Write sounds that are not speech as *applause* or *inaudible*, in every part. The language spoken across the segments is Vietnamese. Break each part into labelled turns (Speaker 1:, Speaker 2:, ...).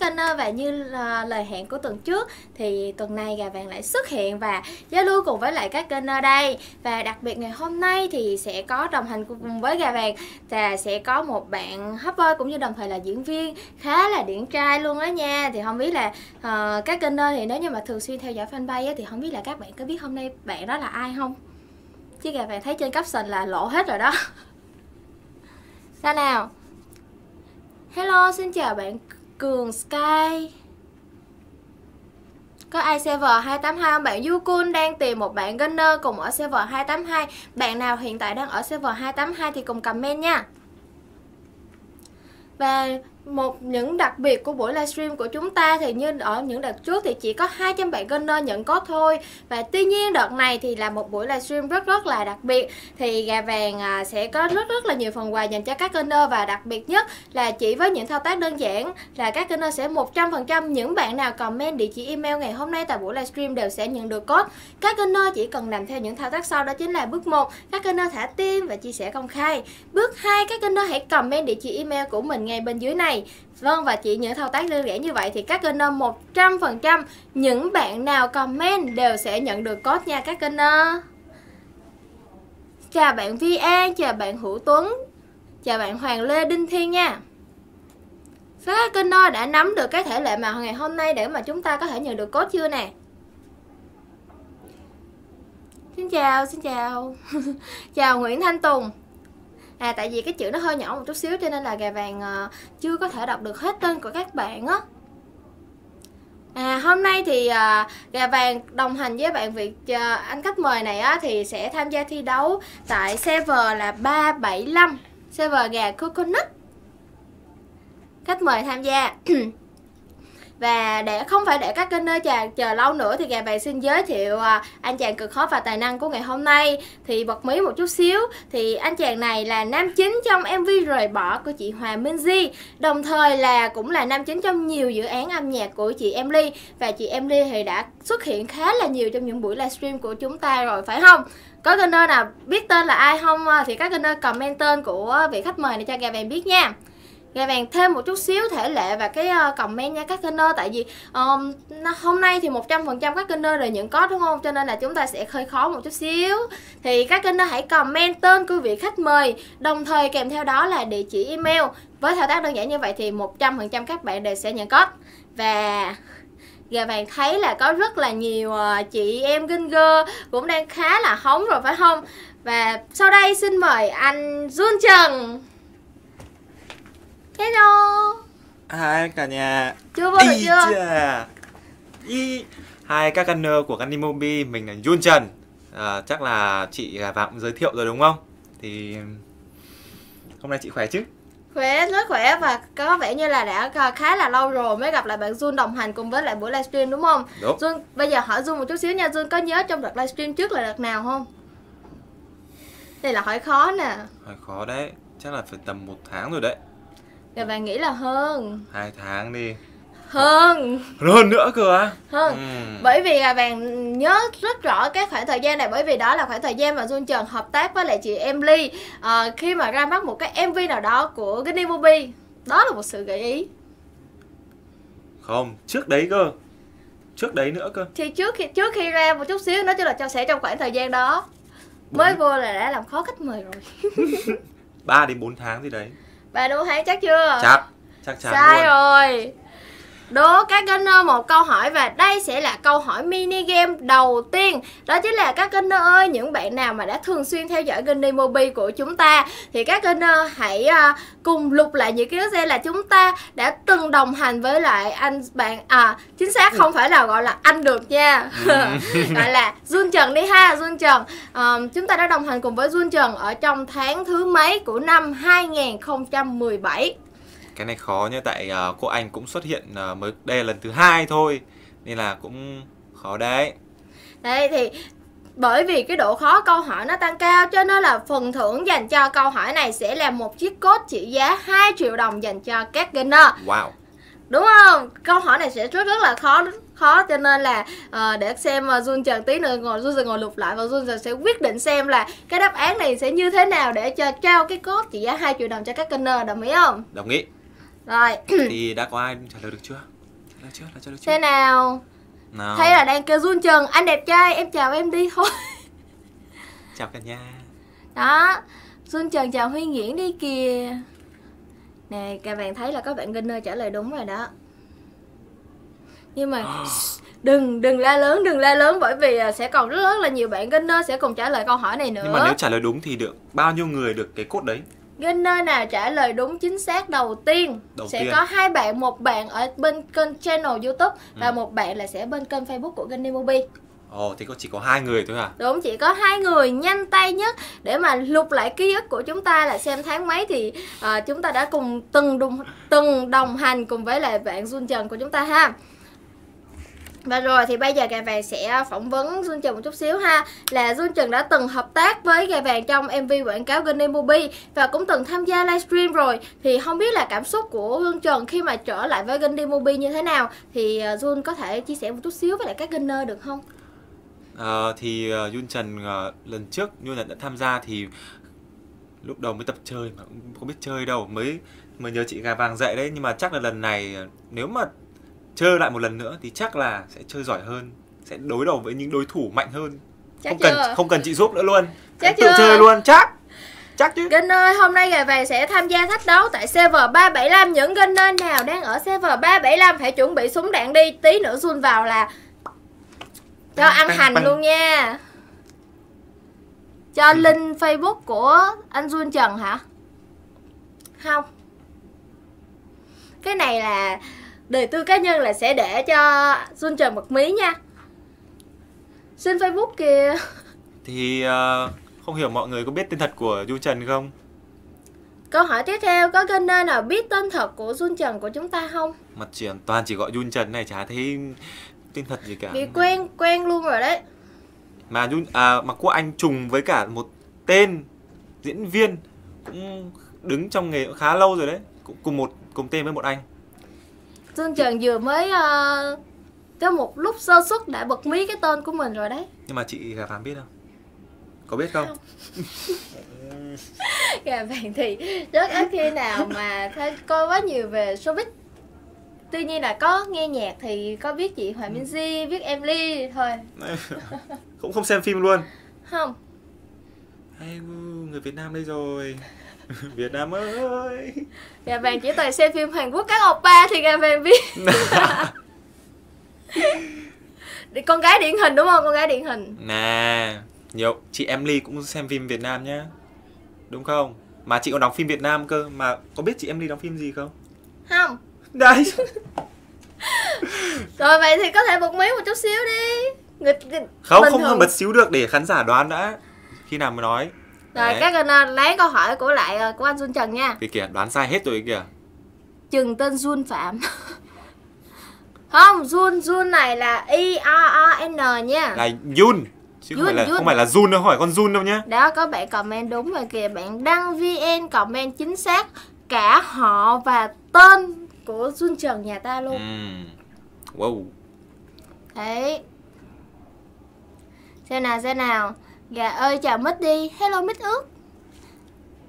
Speaker 1: Kênh và như ờ, lời hẹn của tuần trước thì tuần này gà vàng lại xuất hiện và giao lưu cùng với lại các kênh ở đây. Và đặc biệt ngày hôm nay thì sẽ có đồng hành cùng với gà vàng và sẽ có một bạn hopper cũng như đồng thời là diễn viên khá là điển trai luôn đó nha. Thì không biết là uh, các kênh thì nếu như mà thường xuyên theo dõi fanpage thì không biết là các bạn có biết hôm nay bạn đó là ai không? Chứ gà vàng thấy trên caption là lộ hết rồi đó. *laughs* Ra nào? Hello xin chào bạn Cường Sky. Có ai server 282 không? Bạn? Yukun đang tìm một bạn gunner cùng ở server 282 Bạn nào hiện tại đang ở server 282 thì cùng comment nha. Và một, những đặc biệt của buổi livestream của chúng ta thì như ở những đợt trước thì chỉ có 200 bạn gunner nhận code thôi. Và tuy nhiên đợt này thì là một buổi livestream rất rất là đặc biệt. Thì gà vàng à, sẽ có rất rất là nhiều phần quà dành cho các gunner và đặc biệt nhất là chỉ với những thao tác đơn giản là các gunner sẽ 100% những bạn nào comment địa chỉ email ngày hôm nay tại buổi livestream đều sẽ nhận được code. Các gunner chỉ cần làm theo những thao tác sau đó chính là bước 1 các gunner thả tim và chia sẻ công khai. Bước 2 các gunner hãy comment địa chỉ email của mình ngay bên dưới này này. Vâng và chỉ những thao tác đơn giản như vậy thì các kênh 100% những bạn nào comment đều sẽ nhận được code nha các kênh Chào bạn Vi An, chào bạn Hữu Tuấn, chào bạn Hoàng Lê Đinh Thiên nha. Các kênh đã nắm được cái thể lệ mà ngày hôm nay để mà chúng ta có thể nhận được code chưa nè? Xin chào, xin chào. *laughs* Chào Nguyễn Thanh Tùng à tại vì cái chữ nó hơi nhỏ một chút xíu cho nên là gà vàng uh, chưa có thể đọc được hết tên của các bạn á. À, hôm nay thì uh, gà vàng đồng hành với bạn Việt uh, anh khách mời này á thì sẽ tham gia thi đấu tại server là 375 server gà coconut. Khách mời tham gia. *clears throat* và để không phải để các kênh nơi chờ, chờ lâu nữa thì gà vàng xin giới thiệu à, anh chàng cực hot và tài năng của ngày hôm nay. Thì bật mí một chút xíu. Thì anh chàng này là nam chính trong mv rời bỏ của chị Hòa Minh Di. Đồng thời là cũng là nam chính trong nhiều dự án âm nhạc của chị Emily và chị Emily thì đã xuất hiện khá là nhiều trong những buổi livestream của chúng ta rồi phải không? Có kênh nào biết tên là ai không à, thì các kênh comment tên của vị khách mời này cho gà vàng biết nha gà vàng thêm một chút xíu thể lệ và cái uh, comment nha các kênh tại vì um, hôm nay thì 100% các kênh đều những có đúng không? Cho nên là chúng ta sẽ hơi khó một chút xíu. Thì các kênh hãy comment tên quý vị khách mời đồng thời kèm theo đó là địa chỉ email. Với thao tác đơn giản như vậy thì 100% các bạn đều sẽ nhận code. Và gà vàng thấy là có rất là nhiều ờ, chị em ginger cũng đang khá là hóng rồi phải không? Và sau đây xin mời anh Jun Trần Hello
Speaker 2: Hai cả nhà
Speaker 1: Chưa vô được chưa?
Speaker 2: Y Hai các gunner của Ganimobi Mình là Jun Trần à, Chắc là chị gà vàng giới thiệu rồi đúng không? Thì Hôm nay chị khỏe chứ?
Speaker 1: Khỏe, rất khỏe và có vẻ như là đã khá là lâu rồi mới gặp lại bạn Jun đồng hành cùng với lại buổi livestream đúng không?
Speaker 2: Đúng
Speaker 1: Jun, bây giờ hỏi Jun một chút xíu nha Jun có nhớ trong đợt livestream trước là đợt nào không? Đây là hỏi khó nè
Speaker 2: Hỏi khó đấy Chắc là phải tầm một tháng rồi đấy
Speaker 1: Gà vàng nghĩ là hơn
Speaker 2: Hai tháng đi.
Speaker 1: Hơn
Speaker 2: hơn nữa cơ á?
Speaker 1: Hơn ừ. bởi vì là vàng nhớ rất rõ cái khoảng thời gian này bởi vì đó là khoảng thời gian mà Jun Trần hợp tác với lại chị Emily à, khi mà ra mắt một cái MV nào đó của Ginny Bobby đó là một sự gợi ý.
Speaker 2: Không trước đấy cơ. Trước đấy nữa cơ.
Speaker 1: Thì trước khi trước khi ra một chút xíu nó chỉ là cho sẽ trong khoảng thời gian đó. Mới vô là đã làm khó khách mời rồi. *laughs*
Speaker 2: 3 đến 4 tháng gì đấy
Speaker 1: Bà đố thấy chắc chưa?
Speaker 2: Chắc, chắc chắn
Speaker 1: Sai
Speaker 2: luôn.
Speaker 1: rồi Đố các gamer một câu hỏi và đây sẽ là câu hỏi mini game đầu tiên. Đó chính là các gamer ơi, những bạn nào mà đã thường xuyên theo dõi Gunny Mobi của chúng ta Thì các gamer hãy uh, cùng lục lại những ký ức xem là chúng ta đã từng đồng hành với lại anh bạn À, chính xác không phải là gọi là anh được nha. *laughs* Gọi là Jun Trần đi ha, Jun Trần. Um, Chúng ta đã đồng hành cùng với Jun Trần ở trong tháng thứ mấy của năm 2017
Speaker 2: cái này khó nhé tại uh, cô anh cũng xuất hiện uh, mới đây là lần thứ hai thôi nên là cũng khó đấy.
Speaker 1: Đấy thì bởi vì cái độ khó câu hỏi nó tăng cao cho nên là phần thưởng dành cho câu hỏi này sẽ là một chiếc code trị giá 2 triệu đồng dành cho các gamer.
Speaker 2: Wow.
Speaker 1: Đúng không? Câu hỏi này sẽ rất rất là khó khó cho nên là uh, để xem uh, Jun Trần tí nữa ngồi Jun ngồi lục lại và Jun sẽ quyết định xem là cái đáp án này sẽ như thế nào để cho trao cái code trị giá 2 triệu đồng cho các kênh đồng ý không?
Speaker 2: Đồng ý
Speaker 1: rồi.
Speaker 2: Thì đã có ai trả lời được chưa? Trả lời chưa? Trả lời chưa?
Speaker 1: Thế nào?
Speaker 2: Nào.
Speaker 1: Thấy là đang kêu run trần anh đẹp trai em chào em đi. Thôi.
Speaker 2: Chào cả nhà.
Speaker 1: Đó. Xuân Trần chào Huy Nghiễn đi kìa. Nè các bạn thấy là có bạn Ginner trả lời đúng rồi đó. Nhưng mà *gasps* đừng đừng la lớn đừng la lớn bởi vì à, sẽ còn rất rất là nhiều bạn Ginner sẽ cùng trả lời câu hỏi này nữa
Speaker 2: nhưng mà nếu trả lời đúng thì được bao nhiêu người được cái cốt đấy
Speaker 1: Ginner nào trả lời đúng chính xác đầu tiên
Speaker 2: Đầu
Speaker 1: sẽ
Speaker 2: tiên.
Speaker 1: có hai bạn một bạn ở bên kênh channel YouTube và
Speaker 2: Ừ.
Speaker 1: một bạn là sẽ bên kênh Facebook của Ginny Movie
Speaker 2: ồ thì có chỉ có hai người thôi à
Speaker 1: Đúng, chỉ có hai người nhanh tay nhất để mà lục lại ký ức của chúng ta là xem tháng mấy thì à, chúng ta đã cùng từng đồng, từng đồng hành cùng với lại bạn Jun Trần của chúng ta ha. Và rồi thì bây giờ Gà Vàng sẽ phỏng vấn Jun Trần một chút xíu ha. Là Jun Trần đã từng hợp tác với Gà Vàng trong MV quảng cáo Gunny Movie Và cũng từng tham gia livestream rồi. Thì không biết là cảm xúc của Jun Trần khi mà trở lại với Gunny Movie như thế nào? Thì ờ, à, Jun có thể chia sẻ một chút xíu với lại các gunner được không?
Speaker 2: À, thì ờ, uh, Yun Trần lần trước Yun Trần đã tham gia thì lúc đầu mới tập chơi mà cũng không biết chơi đâu. Mới mới nhớ chị gà vàng dạy đấy. Nhưng mà chắc là lần này nếu mà chơi lại một lần nữa thì chắc là sẽ chơi giỏi hơn sẽ đối đầu với những đối thủ mạnh hơn.
Speaker 1: Chắc
Speaker 2: không
Speaker 1: chưa?
Speaker 2: cần không cần chị giúp nữa luôn.
Speaker 1: Chắc
Speaker 2: Em tự
Speaker 1: chưa?
Speaker 2: chơi luôn chắc. Chắc chứ.
Speaker 1: Ginh ơi, hôm nay Gà Vàng sẽ tham gia thách đấu tại server 375 Những Ginh nào đang ở server 375 phải chuẩn bị súng đạn đi. Tí nữa Jun vào là cho ăn hành luôn nha. Cho link Facebook của anh Jun Trần hả? Không. Cái này là đời tư cá nhân là sẽ để cho Jun Trần bật mí nha. Xin Facebook kìa.
Speaker 2: Thì ờ, không hiểu mọi người có biết tên thật của Yun Trần không?
Speaker 1: Câu hỏi tiếp theo, có Gunner nào biết tên thật của Jun Trần của chúng ta không?
Speaker 2: mặt triển toàn chỉ gọi Yun Trần này chả thấy tên thật gì cả.
Speaker 1: Bị quen, quen luôn rồi đấy.
Speaker 2: Mà Yun à mà quốc anh trùng với cả một tên diễn viên cũng đứng trong nghề khá lâu rồi đấy. Cũng cùng một cùng tên với một anh
Speaker 1: Jun Trần vừa mới uh, có một lúc sơ xuất đã bật mí cái tên của mình rồi đấy.
Speaker 2: Nhưng mà chị gà vàng biết không? Có biết không? *laughs*
Speaker 1: Gà vàng thì rất ít khi nào mà thấy coi quá nhiều về showbiz. Tuy nhiên là có nghe nhạc thì có biết chị Hoàng Minh Di, biết em Ly thôi. *laughs*
Speaker 2: Cũng không xem phim luôn.
Speaker 1: Không,
Speaker 2: gu, người Việt Nam đây rồi *laughs* Việt Nam ơi.
Speaker 1: Gà vàng chỉ toàn xem phim Hàn Quốc các oppa thì gà vàng biết. *laughs* Đi- Con gái điển hình đúng không? Con gái điển hình.
Speaker 2: Nè nhiều chị Emily cũng xem phim Việt Nam nhá. Đúng không? Mà chị còn đóng phim Việt Nam cơ. Mà có biết chị Emily đóng phim gì không?
Speaker 1: Không.
Speaker 2: Đấy. *laughs*
Speaker 1: Rồi vậy thì có thể bật mí một chút xíu đi. Người, người,
Speaker 2: không không
Speaker 1: thường.
Speaker 2: không bật xíu được để khán giả đoán đã. Khi nào mới nói
Speaker 1: Rồi
Speaker 2: Đấy.
Speaker 1: các anh lấy câu hỏi của lại ờ, của anh Xuân Trần nha.
Speaker 2: Kìa kìa đoán sai hết rồi kìa.
Speaker 1: Chừng tên Jun Phạm. *laughs* Không, Jun, Jun này là I-R-R-N nha.
Speaker 2: Là Yun chứ không
Speaker 1: Yun,
Speaker 2: phải là
Speaker 1: Yun.
Speaker 2: không phải là Jun đâu hỏi con Jun đâu nhá.
Speaker 1: Đó, có bạn comment đúng rồi kìa. Bạn đăng VN comment chính xác Cả họ và tên của Jun Trần nhà ta luôn.
Speaker 2: Ừm. wow.
Speaker 1: Đấy. Xem nào, xem nào Gà ơi, chào Mít đi. Hello, Mít ướt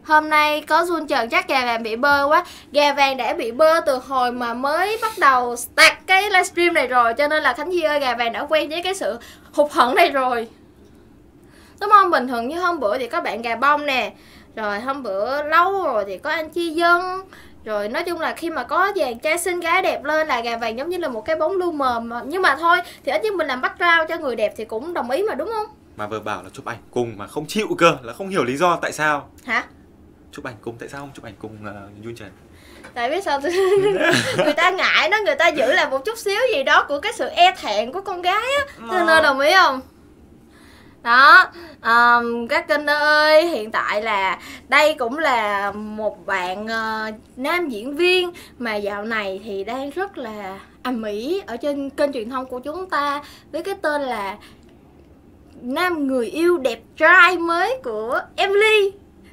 Speaker 1: Hôm nay có run Trần, chắc gà vàng bị bơ quá. Gà vàng đã bị bơ từ hồi mà mới bắt đầu start cái livestream này rồi, Cho nên là Khánh Duy ơi, gà vàng đã quen với cái sự hụt hẫng này rồi. Đúng không? Bình thường như hôm bữa thì có bạn gà bông nè, Rồi hôm bữa lâu rồi thì có anh Chi Dân. Rồi nói chung là khi mà có dàn trai xinh gái đẹp lên là gà vàng giống như là một cái bóng lu mờ mà nhưng mà thôi, thì ít nhất mình làm background cho người đẹp thì cũng đồng ý mà, đúng không?
Speaker 2: Mà vừa bảo là chụp ảnh cùng mà không chịu cơ là không hiểu lý do tại sao.
Speaker 1: Hả?
Speaker 2: Chụp ảnh cùng tại sao không chụp ảnh cùng uh, Yun Trần?
Speaker 1: Tại biết sao *laughs* người ta ngại đó người ta giữ lại một chút xíu gì đó của cái sự e thẹn của con gái á. Cho nên đồng ý không? Đó um, các kênh ơi hiện tại là đây cũng là một bạn ờ, nam diễn viên mà dạo này thì đang rất là ầm ĩ ở trên kênh truyền thông của chúng ta với cái tên là nam người yêu đẹp trai mới của Emily.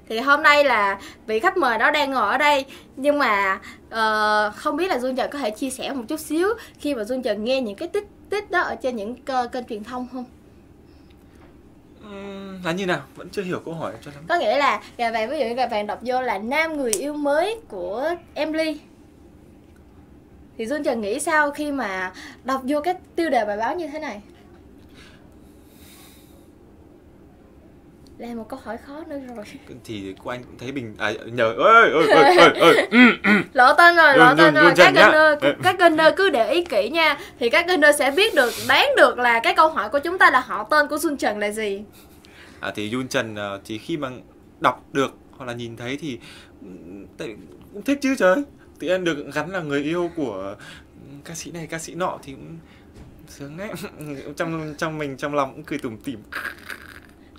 Speaker 1: Thì hôm nay là vị khách mời đó đang ngồi ở đây. Nhưng mà ờ, không biết là Dương Trần có thể chia sẻ một chút xíu khi mà Dương Trần nghe những cái tích tích đó ở trên những cơ, kênh truyền thông không?
Speaker 2: Ừm, là như nào? Vẫn chưa hiểu câu hỏi cho lắm.
Speaker 1: Có nghĩa là gà vàng ví dụ như gà vàng đọc vô là nam người yêu mới của Emily. Thì Jun Trần nghĩ sao khi mà đọc vô cái tiêu đề bài báo như thế này là một câu hỏi khó nữa rồi. *laughs*
Speaker 2: Thì cô anh cũng thấy bình à nhờ ơi ơi ơi ơi ơi ừ, ừ.
Speaker 1: lộ tên rồi
Speaker 2: Jun-
Speaker 1: tên
Speaker 2: Jun-
Speaker 1: rồi.
Speaker 2: Jun
Speaker 1: các kênh các kênh cứ để ý kỹ nha. Thì các kênh sẽ biết được đoán được là cái câu hỏi của chúng ta là họ tên của Xuân Trần là gì.
Speaker 2: À, thì Yun Trần à, thì khi mà đọc được hoặc là nhìn thấy thì ừ, tại cũng thích chứ trời. Thì em được gắn là người yêu của ca sĩ này ca sĩ nọ thì cũng sướng đấy. *laughs* Trong trong mình trong lòng cũng cười tủm tỉm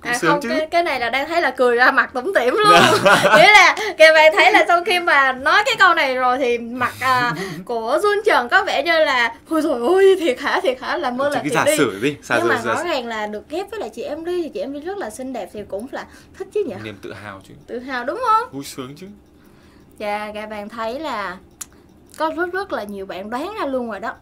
Speaker 1: À
Speaker 2: sướng
Speaker 1: không,
Speaker 2: chứ.
Speaker 1: cái, cái này là đang thấy là cười ra mặt tủm tỉm luôn. *laughs* *laughs* Nghĩa là kìa bạn thấy là sau khi mà nói cái câu này rồi thì mặt à, của Jun Trần có vẻ như là Ôi trời ơi thiệt hả thiệt hả? làm ơn
Speaker 2: Chỉ
Speaker 1: là
Speaker 2: cái
Speaker 1: thiệt
Speaker 2: giả
Speaker 1: đi.
Speaker 2: sử đi giả
Speaker 1: Nhưng
Speaker 2: sử
Speaker 1: mà
Speaker 2: giả
Speaker 1: rõ ràng là được ghép với lại chị em Ly thì chị em Ly rất là xinh đẹp thì cũng là thích chứ nhỉ?
Speaker 2: Niềm tự hào chứ.
Speaker 1: Tự hào đúng không?
Speaker 2: vui sướng chứ.
Speaker 1: Và các bạn thấy là có rất rất là nhiều bạn đoán ra luôn rồi đó.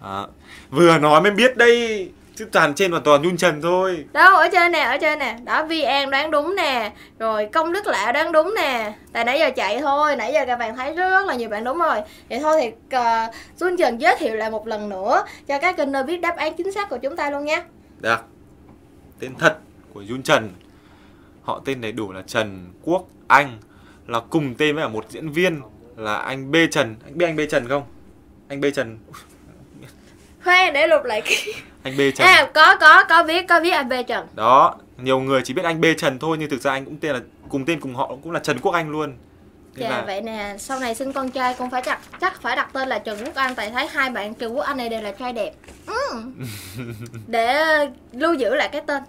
Speaker 2: À, vừa nói mới biết đây chứ toàn trên hoàn toàn Yun Trần thôi.
Speaker 1: Đâu ở trên nè ở trên nè. Đó Vi An đoán đúng nè. Rồi công đức lạ đoán đúng nè. Tại nãy giờ chạy thôi Nãy giờ các bạn thấy rất, là nhiều bạn đúng rồi. Vậy thôi thì uh, Xuân Trần giới thiệu lại một lần nữa Cho các kênh biết đáp án chính xác của chúng ta luôn nha
Speaker 2: Được. Tên thật của Yun Trần. Họ tên đầy đủ là Trần Quốc Anh. Là cùng tên với một diễn viên Là anh B Trần. Anh biết anh B Trần không? Anh B Trần.
Speaker 1: Khoan để lục lại
Speaker 2: Anh B Trần.
Speaker 1: À có có có biết có biết anh B Trần.
Speaker 2: Đó Nhiều người chỉ biết anh B Trần thôi Nhưng thực ra anh cũng tên là Cùng tên cùng họ cũng là Trần Quốc Anh luôn.
Speaker 1: Dạ
Speaker 2: là
Speaker 1: vậy nè Sau này sinh con trai cũng phải chắc chắc phải đặt tên là Trần Quốc Anh Tại thấy hai bạn Trần Quốc Anh này đều là trai đẹp. Ừ. *laughs* Để lưu giữ lại cái tên.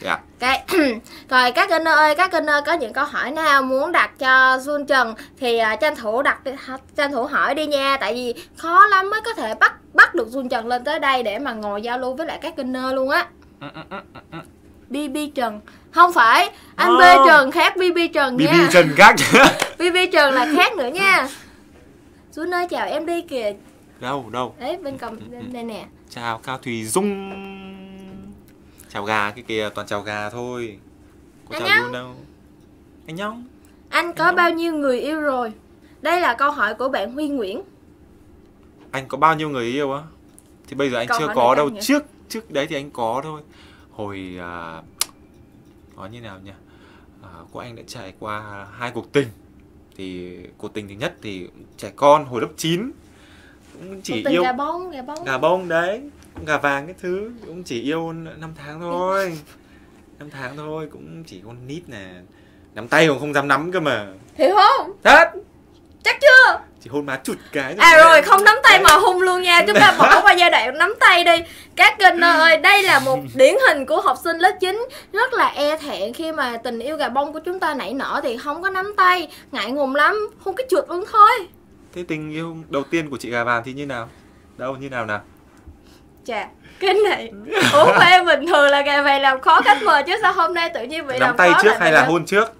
Speaker 2: Dạ.
Speaker 1: Cái *clears throat* rồi các kênh ơi các kênh ơi có những câu hỏi nào muốn đặt cho Jun Trần thì à, tranh thủ đặt tranh thủ hỏi đi nha. Tại vì khó lắm mới có thể bắt bắt được Jun Trần lên tới đây để mà ngồi giao lưu với lại các kênh luôn á.
Speaker 2: Ừ, ừ, ừ.
Speaker 1: BB Trần. Không phải anh
Speaker 2: Oh.
Speaker 1: B Trần khác BB Trần
Speaker 2: BB
Speaker 1: nha.
Speaker 2: Trần khác. *laughs*
Speaker 1: BB Trần là khác nữa nha. Jun ơi chào em đi kìa.
Speaker 2: Đâu đâu.
Speaker 1: Đấy bên cầm bên đây nè.
Speaker 2: Chào Cao Thùy Dung. Chào gà cái kia toàn chào gà thôi. Có
Speaker 1: Anh
Speaker 2: chào. Yun đâu. Anh Nhong
Speaker 1: anh có bao nhiêu người yêu rồi? Đây là câu hỏi của bạn Huy Nguyễn
Speaker 2: anh có bao nhiêu người yêu á? Thì bây giờ anh
Speaker 1: Câu
Speaker 2: chưa có đâu. trước trước đấy thì anh có thôi. Hồi à, nói như nào nhỉ? À, của anh đã trải qua hai cuộc tình. Thì cuộc tình thứ nhất thì trẻ con hồi lớp 9 cũng chỉ yêu
Speaker 1: gà bông gà bông.
Speaker 2: gà bông đấy gà vàng cái thứ. Cũng chỉ yêu 5 tháng thôi. *laughs* Năm tháng thôi cũng chỉ con nít nè. Nắm tay còn không dám nắm cơ mà.
Speaker 1: Hiểu không?
Speaker 2: Thật?
Speaker 1: Chắc chưa
Speaker 2: chỉ hôn má chụt cái
Speaker 1: à rồi không nắm tay mà hung luôn nha. Chúng ta bỏ qua giai đoạn nắm tay đi. Các kênh *laughs* ơi đây là một điển hình của học sinh lớp 9 rất là e thẹn khi mà tình yêu gà bông của chúng ta nảy nở thì không có nắm tay. Ngại ngùng lắm. Hôn cái chuột luôn thôi.
Speaker 2: Thế tình yêu đầu tiên của chị gà vàng thì như nào? Đâu như nào nào?
Speaker 1: Chà cái này. Ủa khoe bình thường là gà mày làm khó khách mời chứ sao hôm nay tự nhiên bị
Speaker 2: nắm
Speaker 1: làm
Speaker 2: tay
Speaker 1: khó
Speaker 2: trước hay là hôn trước?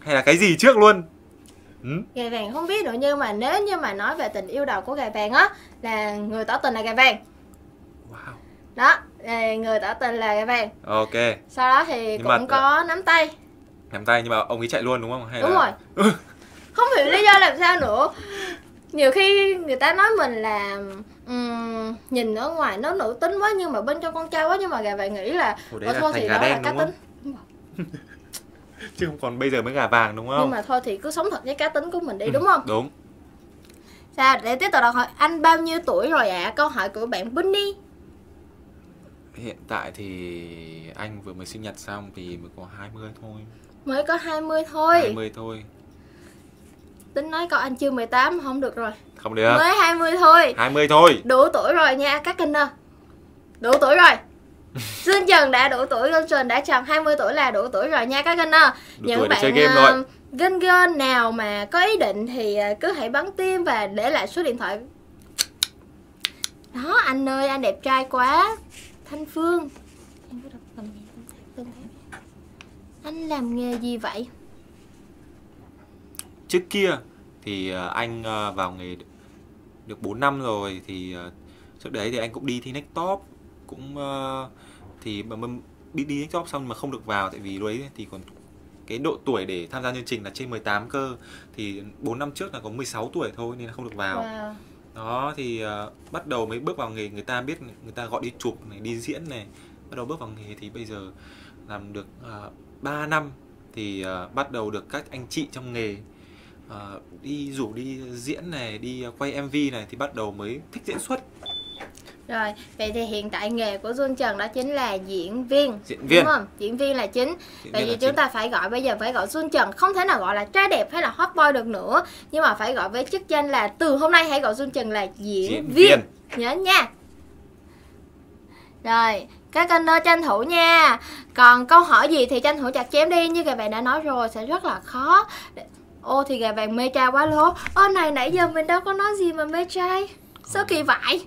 Speaker 2: Hay là cái gì trước luôn ừ?
Speaker 1: gà vàng không biết nữa nhưng mà nếu như mà nói về tình yêu đầu của gà vàng á là người tỏ tình là gà vàng.
Speaker 2: Wow.
Speaker 1: Đó người tỏ tình là gà vàng.
Speaker 2: Ok.
Speaker 1: Sau đó thì
Speaker 2: Nhưng mà-
Speaker 1: cũng có nắm tay.
Speaker 2: Nắm tay nhưng mà ông ấy chạy luôn đúng không? Hay
Speaker 1: đúng
Speaker 2: là...
Speaker 1: rồi. Không hiểu lý do làm sao nữa. Nhiều khi người ta nói mình là ừm, nhìn ở ngoài nó nữ tính quá nhưng mà bên trong con trai quá nhưng mà gà vàng nghĩ là "Ờ,
Speaker 2: đấy là thành
Speaker 1: thì đó là cá tính *laughs*
Speaker 2: chứ không còn bây giờ mới gà vàng đúng
Speaker 1: nhưng
Speaker 2: không
Speaker 1: mà thôi thì cứ sống thật với cá tính của mình đi
Speaker 2: Ừ,
Speaker 1: đúng không?
Speaker 2: đúng.
Speaker 1: Sao? Để tiếp tục đọc hỏi. Anh bao nhiêu tuổi rồi ạ? Câu hỏi của bạn Bunny.
Speaker 2: Hiện tại thì anh vừa mới sinh nhật xong thì mới có 20 thôi.
Speaker 1: Mới có 20 thôi.
Speaker 2: 20 thôi.
Speaker 1: Tính nói câu anh chưa 18 không được rồi.
Speaker 2: Không được.
Speaker 1: Mới 20 thôi.
Speaker 2: 20 thôi.
Speaker 1: Đủ tuổi rồi nha các kênh đủ tuổi rồi *laughs* Dương Trần đã đủ tuổi, Dương Trần đã tròn 20 tuổi là đủ tuổi rồi nha các ơ
Speaker 2: Đủ tuổi để chơi game
Speaker 1: ờ,
Speaker 2: rồi
Speaker 1: gân gân nào mà có ý định thì ờ, cứ hãy bắn tim và để lại số điện thoại. Đó anh ơi anh đẹp trai quá. Thanh Phương. Anh làm nghề gì vậy?
Speaker 2: Trước kia thì ờ, anh ờ, vào nghề được 4 năm rồi thì ờ, trước đấy thì anh cũng đi thi next top cũng ờ, thì mà mà đi top xong mà không được vào tại vì lúc đấy thì còn cái độ tuổi để tham gia chương trình là trên 18 cơ. Thì 4 năm trước là có 16 tuổi thôi nên là không được vào.
Speaker 1: Wow.
Speaker 2: đó thì ờ, bắt đầu mới bước vào nghề người ta biết người ta gọi đi chụp này đi diễn này. Bắt đầu bước vào nghề thì bây giờ làm được uh, 3 năm thì ờ, bắt đầu được các anh chị trong nghề ờ, đi rủ đi diễn này đi quay MV này thì bắt đầu mới thích diễn xuất
Speaker 1: Rồi, vậy thì hiện tại nghề của Jun Trần đó chính là diễn viên.
Speaker 2: diễn viên
Speaker 1: Đúng không? Diễn viên là chính.
Speaker 2: Diễn
Speaker 1: Vậy thì chúng
Speaker 2: chính.
Speaker 1: ta phải gọi bây giờ phải gọi Jun Trần không thể nào gọi là trai đẹp hay là hot boy được nữa, nhưng mà phải gọi với chức danh là từ hôm nay hãy gọi Jun Trần là diễn,
Speaker 2: diễn
Speaker 1: viên.
Speaker 2: viên
Speaker 1: Nhớ nha. Rồi, các kênh ơi tranh thủ nha. Còn câu hỏi gì thì tranh thủ chặt chém đi như các bạn đã nói rồi sẽ rất là khó. Ô thì gà vàng mê trai quá lố. Ô này nãy giờ mình đâu có nói gì mà mê trai. Sao kỳ vậy?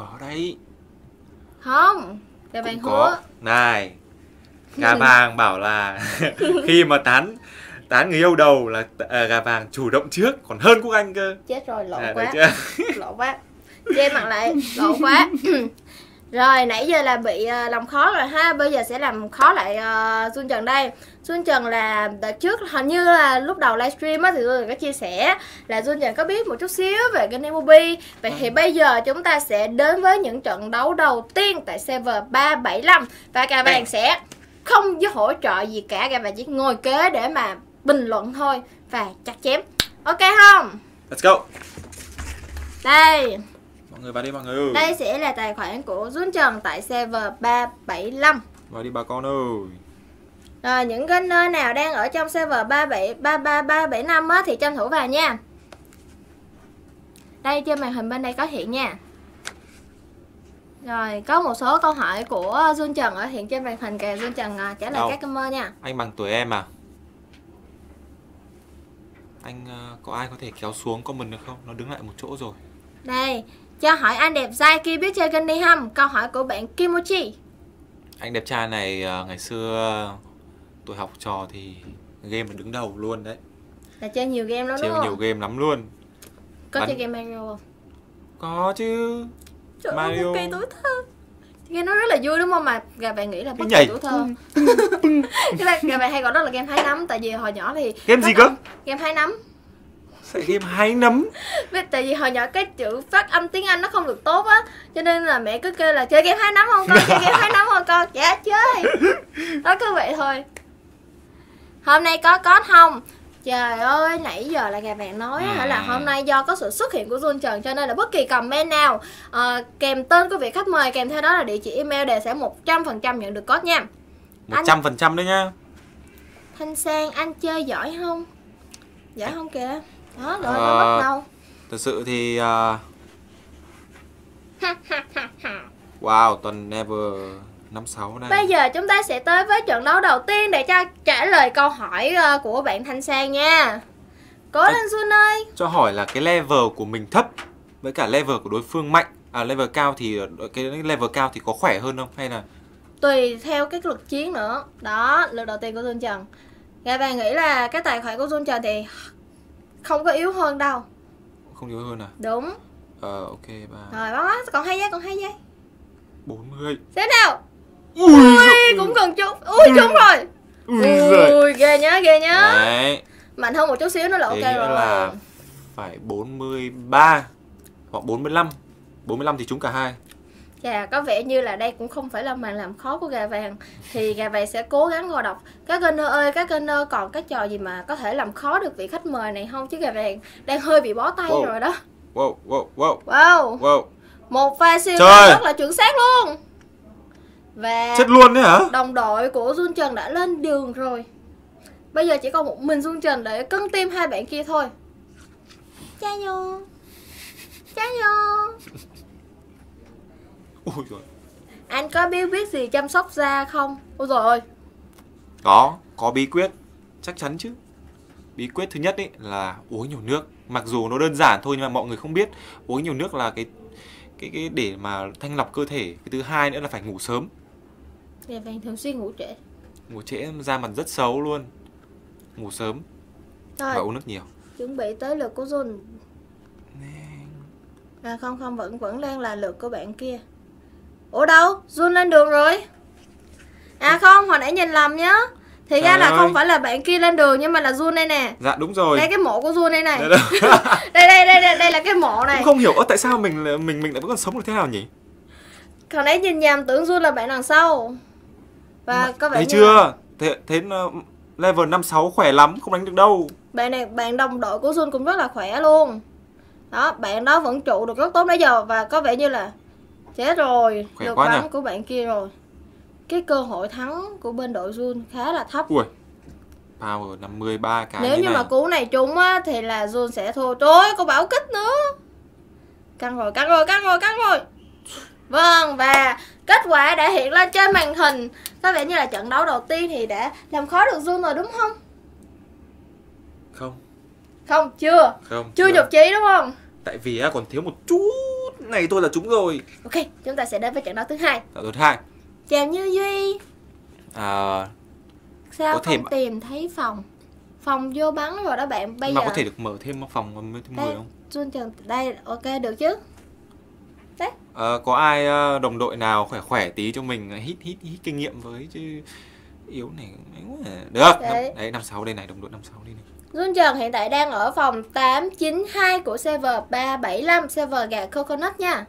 Speaker 2: Có đấy.
Speaker 1: Không. Gà vàng hứa.
Speaker 2: này gà vàng bảo là *laughs* khi mà tán tán người yêu đầu là ờ, gà vàng chủ động trước còn hơn quốc anh cơ.
Speaker 1: Chết rồi lộ
Speaker 2: à,
Speaker 1: quá. *laughs* lộ quá. Che mặt lại lộ quá *laughs* rồi nãy giờ là bị ờ, làm khó rồi ha. Bây giờ sẽ làm khó lại uh, Xuân Trần đây. Xuân Trần là đợt trước hình như là lúc đầu livestream á thì tôi có chia sẻ là Xuân Trần có biết một chút xíu về cái Nemobi vậy thì bây giờ chúng ta sẽ đến với những trận đấu đầu tiên tại server 375 và cả bạn sẽ không có hỗ trợ gì cả. Cả bạn chỉ ngồi kế để mà bình luận thôi và chặt chém. Ok không?
Speaker 2: Let's go.
Speaker 1: Đây
Speaker 2: mọi người vào đi mọi người ơi.
Speaker 1: Đây sẽ là tài khoản của Dũng Trần tại server 375
Speaker 2: vào đi bà con ơi.
Speaker 1: Rồi những cái nơi nào đang ở trong server 37 33375 á thì tranh thủ vào nha. Đây trên màn hình bên đây có hiện nha. Rồi có một số câu hỏi của Dũng Trần ở hiện trên màn hình kìa. Dũng Trần à, trả lời
Speaker 2: Đâu?
Speaker 1: các comment nha.
Speaker 2: Anh bằng tuổi em à? Anh ờ, có ai có thể kéo xuống comment được không? Nó đứng lại một chỗ rồi.
Speaker 1: Đây cho hỏi anh đẹp trai kia biết chơi kênh đi không Câu hỏi của bạn Kimochi.
Speaker 2: Anh đẹp trai này ờ, ngày xưa tuổi học trò thì game là đứng đầu luôn đấy.
Speaker 1: Là chơi nhiều game lắm
Speaker 2: chơi
Speaker 1: đúng
Speaker 2: nhiều
Speaker 1: không?
Speaker 2: game lắm luôn.
Speaker 1: Có
Speaker 2: bắn-
Speaker 1: chơi game Mario không?
Speaker 2: Có chứ.
Speaker 1: Trời
Speaker 2: Mario.
Speaker 1: ơi, tuổi thơ. Game nó rất là vui đúng không? Mà gà bạn nghĩ là bất
Speaker 2: nhảy.
Speaker 1: kỳ tuổi thơ. *laughs* Cái là gà bạn hay gọi đó là game hái nấm Tại vì hồi nhỏ thì
Speaker 2: game gì cơ?
Speaker 1: Game hái nấm
Speaker 2: Sẽ game hay nấm
Speaker 1: Biết Tại vì hồi nhỏ cái chữ phát âm tiếng Anh nó không được tốt á Cho nên là mẹ cứ kêu là chơi game hái nấm không con Chơi game hái nấm không con Dạ chơi *laughs* Đó cứ vậy thôi Hôm nay có có không? Trời ơi, nãy giờ là gà bạn nói
Speaker 2: Ừ.
Speaker 1: là hôm nay do có sự xuất hiện của Jun Trần cho nên là bất kỳ comment nào ờ, kèm tên của vị khách mời kèm theo đó là địa chỉ email đều sẽ 100% nhận được code nha.
Speaker 2: một trăm phần trăm đấy nhá
Speaker 1: Thanh Sang, anh chơi giỏi không? Giỏi không kìa? Đó, rồi nó bắt đầu.
Speaker 2: Thật sự thì ờ, *laughs* Wow, tuần Never 56 này
Speaker 1: Bây giờ chúng ta sẽ tới với trận đấu đầu tiên để cho trả lời câu hỏi ờ, của bạn Thanh Sang nha. Cố lên Jun ơi.
Speaker 2: Cho hỏi là cái level của mình thấp Với cả level của đối phương mạnh À level cao thì cái level cao thì có khỏe hơn không? Hay là
Speaker 1: Tùy theo cái lực chiến nữa. Đó, lượt đầu tiên của Jun Trần. Gà bạn nghĩ là cái tài khoản của Jun Trần thì không có yếu hơn đâu.
Speaker 2: không yếu hơn à?
Speaker 1: Đúng.
Speaker 2: Ờ ok bà
Speaker 1: Rồi, á, còn hai giây, còn hai giây.
Speaker 2: 40
Speaker 1: Thế nào?
Speaker 2: Ui,
Speaker 1: Ui, cũng cần chút. Ui, trúng rồi.
Speaker 2: Ui
Speaker 1: Ui, ghê nhá, ghê nhá.
Speaker 2: Đấy
Speaker 1: Mạnh hơn một chút xíu nữa là ok
Speaker 2: Thế nghĩa
Speaker 1: rồi.
Speaker 2: là phải 43 hoặc 45 45 thì trúng cả hai
Speaker 1: Chà, có vẻ như là đây cũng không phải là màn làm khó của gà vàng. Thì gà vàng sẽ cố gắng ngồi đọc. Các kênh ơi, các kênh còn cái trò gì mà có thể làm khó được vị khách mời này không? Chứ gà vàng đang hơi bị bó tay
Speaker 2: Wow.
Speaker 1: rồi đó.
Speaker 2: Wow, wow, wow,
Speaker 1: Wow,
Speaker 2: wow.
Speaker 1: Một pha siêu
Speaker 2: Trời!
Speaker 1: rất là chuẩn xác luôn. Và
Speaker 2: Chết luôn đấy hả?
Speaker 1: đồng đội của Jun Trần đã lên đường rồi. Bây giờ chỉ còn một mình Jun Trần để cân tim hai bạn kia thôi. Cha vô Cha vô
Speaker 2: Ui rồi
Speaker 1: Anh có biết biết gì chăm sóc da không? Ôi rồi ơi.
Speaker 2: Có, có bí quyết. Chắc chắn chứ. Bí quyết thứ nhất ấy là uống nhiều nước. Mặc dù nó đơn giản thôi nhưng mà mọi người không biết. Uống nhiều nước là cái cái cái để mà thanh lọc cơ thể. Cái thứ hai nữa là phải ngủ sớm.
Speaker 1: Gà vàng thường xuyên ngủ trễ.
Speaker 2: Ngủ trễ da mặt rất xấu luôn. Ngủ sớm.
Speaker 1: Rồi.
Speaker 2: Và uống nước nhiều.
Speaker 1: Chuẩn bị tới lượt của Jun À không không vẫn vẫn đang là lượt của bạn kia Ủa đâu? Jun lên đường rồi À không, hồi nãy nhìn lầm nhá thì
Speaker 2: Trời
Speaker 1: ra là
Speaker 2: ơi.
Speaker 1: không phải là bạn kia lên đường nhưng mà là Jun đây nè
Speaker 2: Dạ đúng rồi.
Speaker 1: đây cái mộ của Jun đây này
Speaker 2: Dạ, đâu. *laughs*
Speaker 1: đây đây đây đây, đây là cái mộ này
Speaker 2: Cũng không hiểu ơ tại sao mình mình mình lại vẫn còn sống được thế nào nhỉ?
Speaker 1: còn nãy nhìn nhầm tưởng Jun là bạn đằng sau và có vẻ
Speaker 2: Thấy chưa?
Speaker 1: là
Speaker 2: Thế thế uh, level 56 khỏe lắm, không đánh được đâu.
Speaker 1: bạn này bạn đồng đội của Jun cũng rất là khỏe luôn đó bạn đó vẫn trụ được rất tốt nãy giờ và có vẻ như là chết rồi
Speaker 2: Khỏe
Speaker 1: được
Speaker 2: quá
Speaker 1: bắn
Speaker 2: nhỉ?
Speaker 1: của bạn kia rồi. Cái cơ hội thắng của bên đội Jun khá là thấp.
Speaker 2: Ui. Power 53 cái
Speaker 1: nếu
Speaker 2: như này.
Speaker 1: mà cú này trúng á thì là Jun sẽ thua. Trời ơi có bảo kích nữa. Căng rồi căng rồi căng rồi căng rồi. Vâng và kết quả đã hiện lên trên màn hình. Có vẻ như là trận đấu đầu tiên thì đã làm khó được Jun rồi đúng không?
Speaker 2: Không,
Speaker 1: không chưa.
Speaker 2: Không.
Speaker 1: chưa. nhục chí đúng không?
Speaker 2: Tại vì á còn thiếu một chút này thôi là trúng rồi.
Speaker 1: ok chúng ta sẽ đến với trận đấu thứ hai
Speaker 2: Dạ thứ hai.
Speaker 1: chào như duy
Speaker 2: À,
Speaker 1: sao
Speaker 2: Có thể
Speaker 1: không
Speaker 2: bạn-
Speaker 1: tìm thấy phòng phòng vô bắn rồi đó bạn bây
Speaker 2: mà
Speaker 1: giờ
Speaker 2: có thể được mở thêm một phòng mới thêm người không?
Speaker 1: Jun Trần đây ok được chứ đấy
Speaker 2: Ờ, có ai ờ, đồng đội nào khỏe khỏe tí cho mình hít hít hít kinh nghiệm với chứ yếu này à. được
Speaker 1: Đấy.
Speaker 2: Năm- đấy năm sáu đây này đồng đội năm sáu đây này
Speaker 1: Jun Trần hiện tại đang ở phòng 892 của server 375 server gà coconut nha.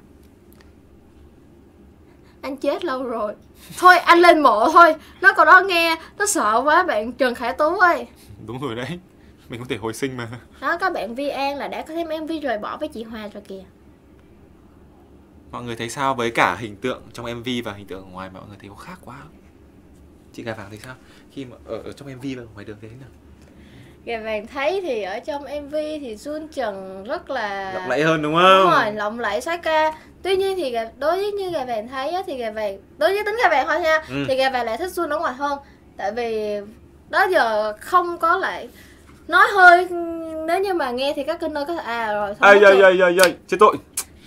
Speaker 1: Anh chết lâu rồi. Thôi anh lên mộ thôi. Nó còn đó nghe nó sợ quá bạn Trần Khải Tú ơi.
Speaker 2: đúng rồi đấy mình có thể hồi sinh mà
Speaker 1: Đó các bạn Vi An là đã có thêm MV rời bỏ với chị Hoa rồi kìa.
Speaker 2: mọi người thấy sao với cả hình tượng trong mv và hình tượng ở ngoài mà mọi người thấy có khác quá không? chị gà vàng thấy sao khi mà ở, ở trong mv và ngoài đường thế nào
Speaker 1: Gà vàng thấy thì ở trong MV thì Jun Trần rất là
Speaker 2: lộng lẫy hơn đúng
Speaker 1: Đúng
Speaker 2: không?
Speaker 1: rồi, lộng lẫy xoái ca. Tuy nhiên thì gà, đối với như gà vàng thấy á, thì gà vàng Đối với tính gà vàng thôi nha
Speaker 2: Ừ.
Speaker 1: Thì gà vàng lại thích Jun ở ngoài hơn. Tại vì đó giờ không có lại Nói hơi Nếu như mà nghe thì các kênh nơi có thể À rồi thôi
Speaker 2: ai ai ai ai ai chết tội.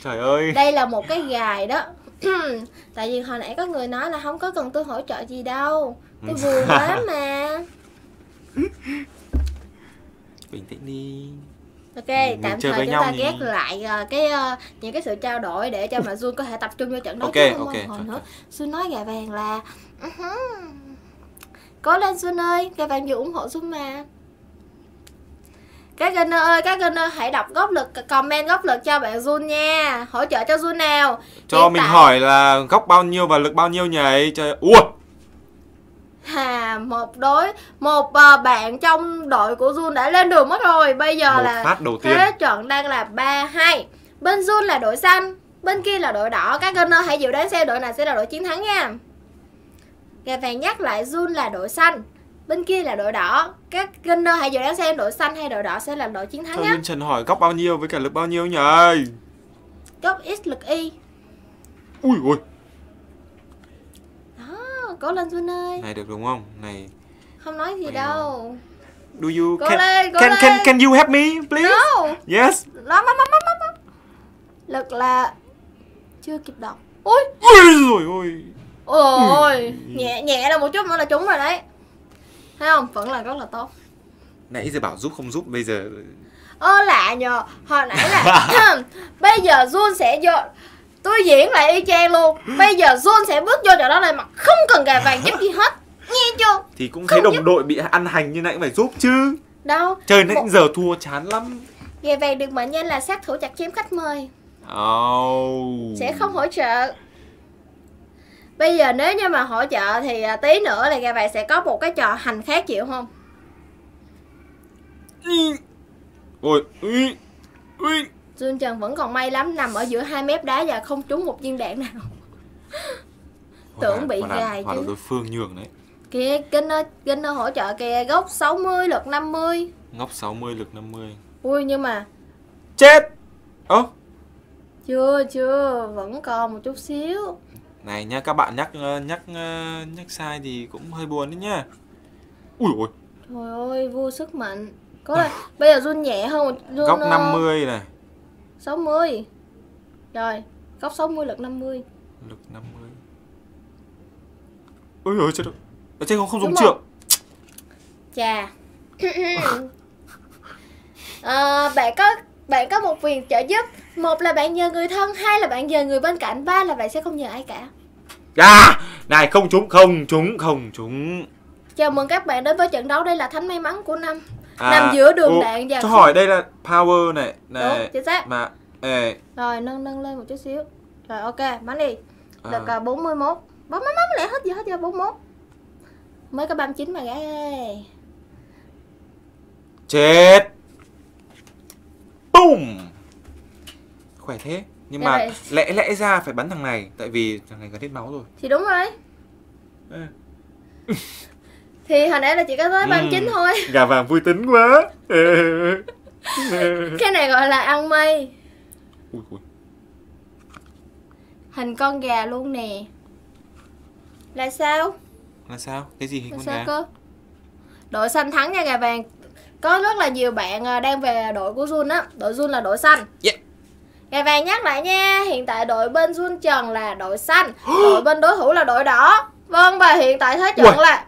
Speaker 2: Trời ơi.
Speaker 1: Đây là một cái gài đó. *clears throat* Tại vì hồi nãy có người nói là không có cần tôi hỗ trợ gì đâu. Tôi buồn quá *laughs* mà
Speaker 2: bình tĩnh đi.
Speaker 1: Ok,
Speaker 2: Mình
Speaker 1: tạm thời chúng ta ghét lại ờ, cái ờ, những cái sự trao đổi để cho mà Jun có thể tập trung vô trận đấu
Speaker 2: Ok,
Speaker 1: chứ không
Speaker 2: ok,
Speaker 1: một hồi nữa. Jun nói gà vàng là uh-huh. Cố lên Jun ơi, gà vàng vừa ủng hộ Jun mà. Các gamer ơi, các gamer hãy đọc góp lực comment góp lực cho bạn Jun nha. Hỗ trợ cho Jun nào?
Speaker 2: Cho
Speaker 1: Hiện
Speaker 2: mình
Speaker 1: tại-
Speaker 2: hỏi là góc bao nhiêu và lực bao nhiêu nhỉ? Trời ui
Speaker 1: Hà, một đối Một ờ, bạn trong đội của Jun đã lên đường mất rồi. Bây giờ
Speaker 2: một
Speaker 1: là
Speaker 2: phát đầu tiên.
Speaker 1: Thế trận đang là 3-2 Bên Jun là đội xanh Bên kia là đội đỏ. Các gamer hãy dự đoán xem đội nào sẽ là đội chiến thắng nha. Gà vàng nhắc lại Jun là đội xanh Bên kia là đội đỏ. Các gamer hãy dự đoán xem đội xanh hay đội đỏ sẽ là đội chiến thắng nhé
Speaker 2: Trần hỏi góc bao nhiêu với cả lực bao nhiêu nhỉ?
Speaker 1: Góc X lực Y.
Speaker 2: Ui ui.
Speaker 1: Đó, cố lên Jun ơi.
Speaker 2: Này được đúng không? Này.
Speaker 1: Không nói gì
Speaker 2: Mày
Speaker 1: đâu.
Speaker 2: do you
Speaker 1: Cố
Speaker 2: can
Speaker 1: lên, cố
Speaker 2: can,
Speaker 1: lên.
Speaker 2: can can you help me please?
Speaker 1: No.
Speaker 2: Yes.
Speaker 1: Đó, má, má, má, má. Lực là Chưa kịp đọc. Ui
Speaker 2: ui rồi ôi.
Speaker 1: Ôi, nhẹ nhẹ là một chút nữa là trúng rồi đấy. Thấy không? Vẫn là rất là tốt.
Speaker 2: nãy giờ bảo giúp không giúp bây giờ
Speaker 1: Ơ lạ nhờ, hồi nãy là *laughs* bây giờ Jun sẽ vô tôi diễn lại y chang luôn. Bây giờ Jun sẽ bước vô chỗ đó lại mà không cần gà vàng giúp gì hết. Nghe chưa?
Speaker 2: thì cũng thấy
Speaker 1: Không
Speaker 2: đồng đội bị ăn hành như nãy cũng phải giúp chứ
Speaker 1: Đâu?
Speaker 2: chơi nãy
Speaker 1: Một-
Speaker 2: giờ thua chán lắm
Speaker 1: Gà vàng được mệnh danh là sát thủ chặt chém khách mời.
Speaker 2: oh.
Speaker 1: Sẽ không hỗ trợ. Bây giờ nếu như mà hỗ trợ thì à, tí nữa là gà vàng sẽ có một cái trò hành khác chịu không?
Speaker 2: ôi ui ui
Speaker 1: Dương Trần vẫn còn may lắm nằm ở giữa hai mép đá và không trúng một viên đạn nào. Tưởng bị
Speaker 2: là-
Speaker 1: gài
Speaker 2: là
Speaker 1: chứ.
Speaker 2: đối phương nhường đấy
Speaker 1: Kìa, kinh ơi, kinh ơi hỗ trợ kìa, gốc 60, lượt 50.
Speaker 2: ngóc 60 lực 50
Speaker 1: Ui nhưng mà
Speaker 2: chết ơ
Speaker 1: chưa chưa, vẫn còn một chút xíu.
Speaker 2: này nha các bạn nhắc ờ, nhắc ờ, nhắc sai thì cũng hơi buồn đấy nhá ui ôi
Speaker 1: Trời ơi, vua sức mạnh. Có là bây giờ run nhẹ hơn một run
Speaker 2: góc
Speaker 1: ờ,
Speaker 2: 50 này
Speaker 1: 60. Rồi, góc 60 lượt 50.
Speaker 2: lực 50 ôi ôi chết rồi. Ở trên không không dùng trượng
Speaker 1: Chà. *laughs* Ờ, bạn có bạn có một việc trợ giúp. Một là bạn nhờ người thân hai là bạn nhờ người bên cạnh ba là bạn sẽ không nhờ ai cả.
Speaker 2: À này không trúng không trúng không trúng.
Speaker 1: Chào mừng các bạn đến với trận đấu. Đây là thánh may mắn của năm
Speaker 2: À,
Speaker 1: Nằm giữa đường
Speaker 2: ô,
Speaker 1: đạn và
Speaker 2: Cho hỏi đây là power này
Speaker 1: Đúng,
Speaker 2: này
Speaker 1: chính xác.
Speaker 2: mà ê,
Speaker 1: Rồi nâng nâng lên một chút xíu. Rồi ok, bắn đi. Được
Speaker 2: à,
Speaker 1: uh, 41 Bấm bấm bấm lẹ hết giờ hết giờ 41 Mới có 39 mà gái ơi.
Speaker 2: Chết. Boom Khỏe thế Nhưng
Speaker 1: Dạ
Speaker 2: mà
Speaker 1: vậy.
Speaker 2: lẽ lẽ ra phải bắn thằng này Tại vì thằng này gần hết máu rồi.
Speaker 1: Thì đúng rồi.
Speaker 2: Ê.
Speaker 1: Thì hồi nãy là chỉ có tới 39
Speaker 2: Ừ.
Speaker 1: thôi
Speaker 2: Gà vàng vui tính quá *laughs*
Speaker 1: Cái này gọi là ăn mây
Speaker 2: Ui, ui.
Speaker 1: Hình con gà luôn nè Là sao?
Speaker 2: Là sao? Cái gì hình
Speaker 1: Là
Speaker 2: con
Speaker 1: sao
Speaker 2: gà?
Speaker 1: cơ? Đội xanh thắng nha gà vàng Có rất là nhiều bạn à, đang về đội của Jun á Đội Jun là đội xanh
Speaker 2: Yeah.
Speaker 1: Gà vàng nhắc lại nha Hiện tại đội bên Jun Trần là đội xanh *gasps* Đội bên đối thủ là đội đỏ Vâng và hiện tại thế trận là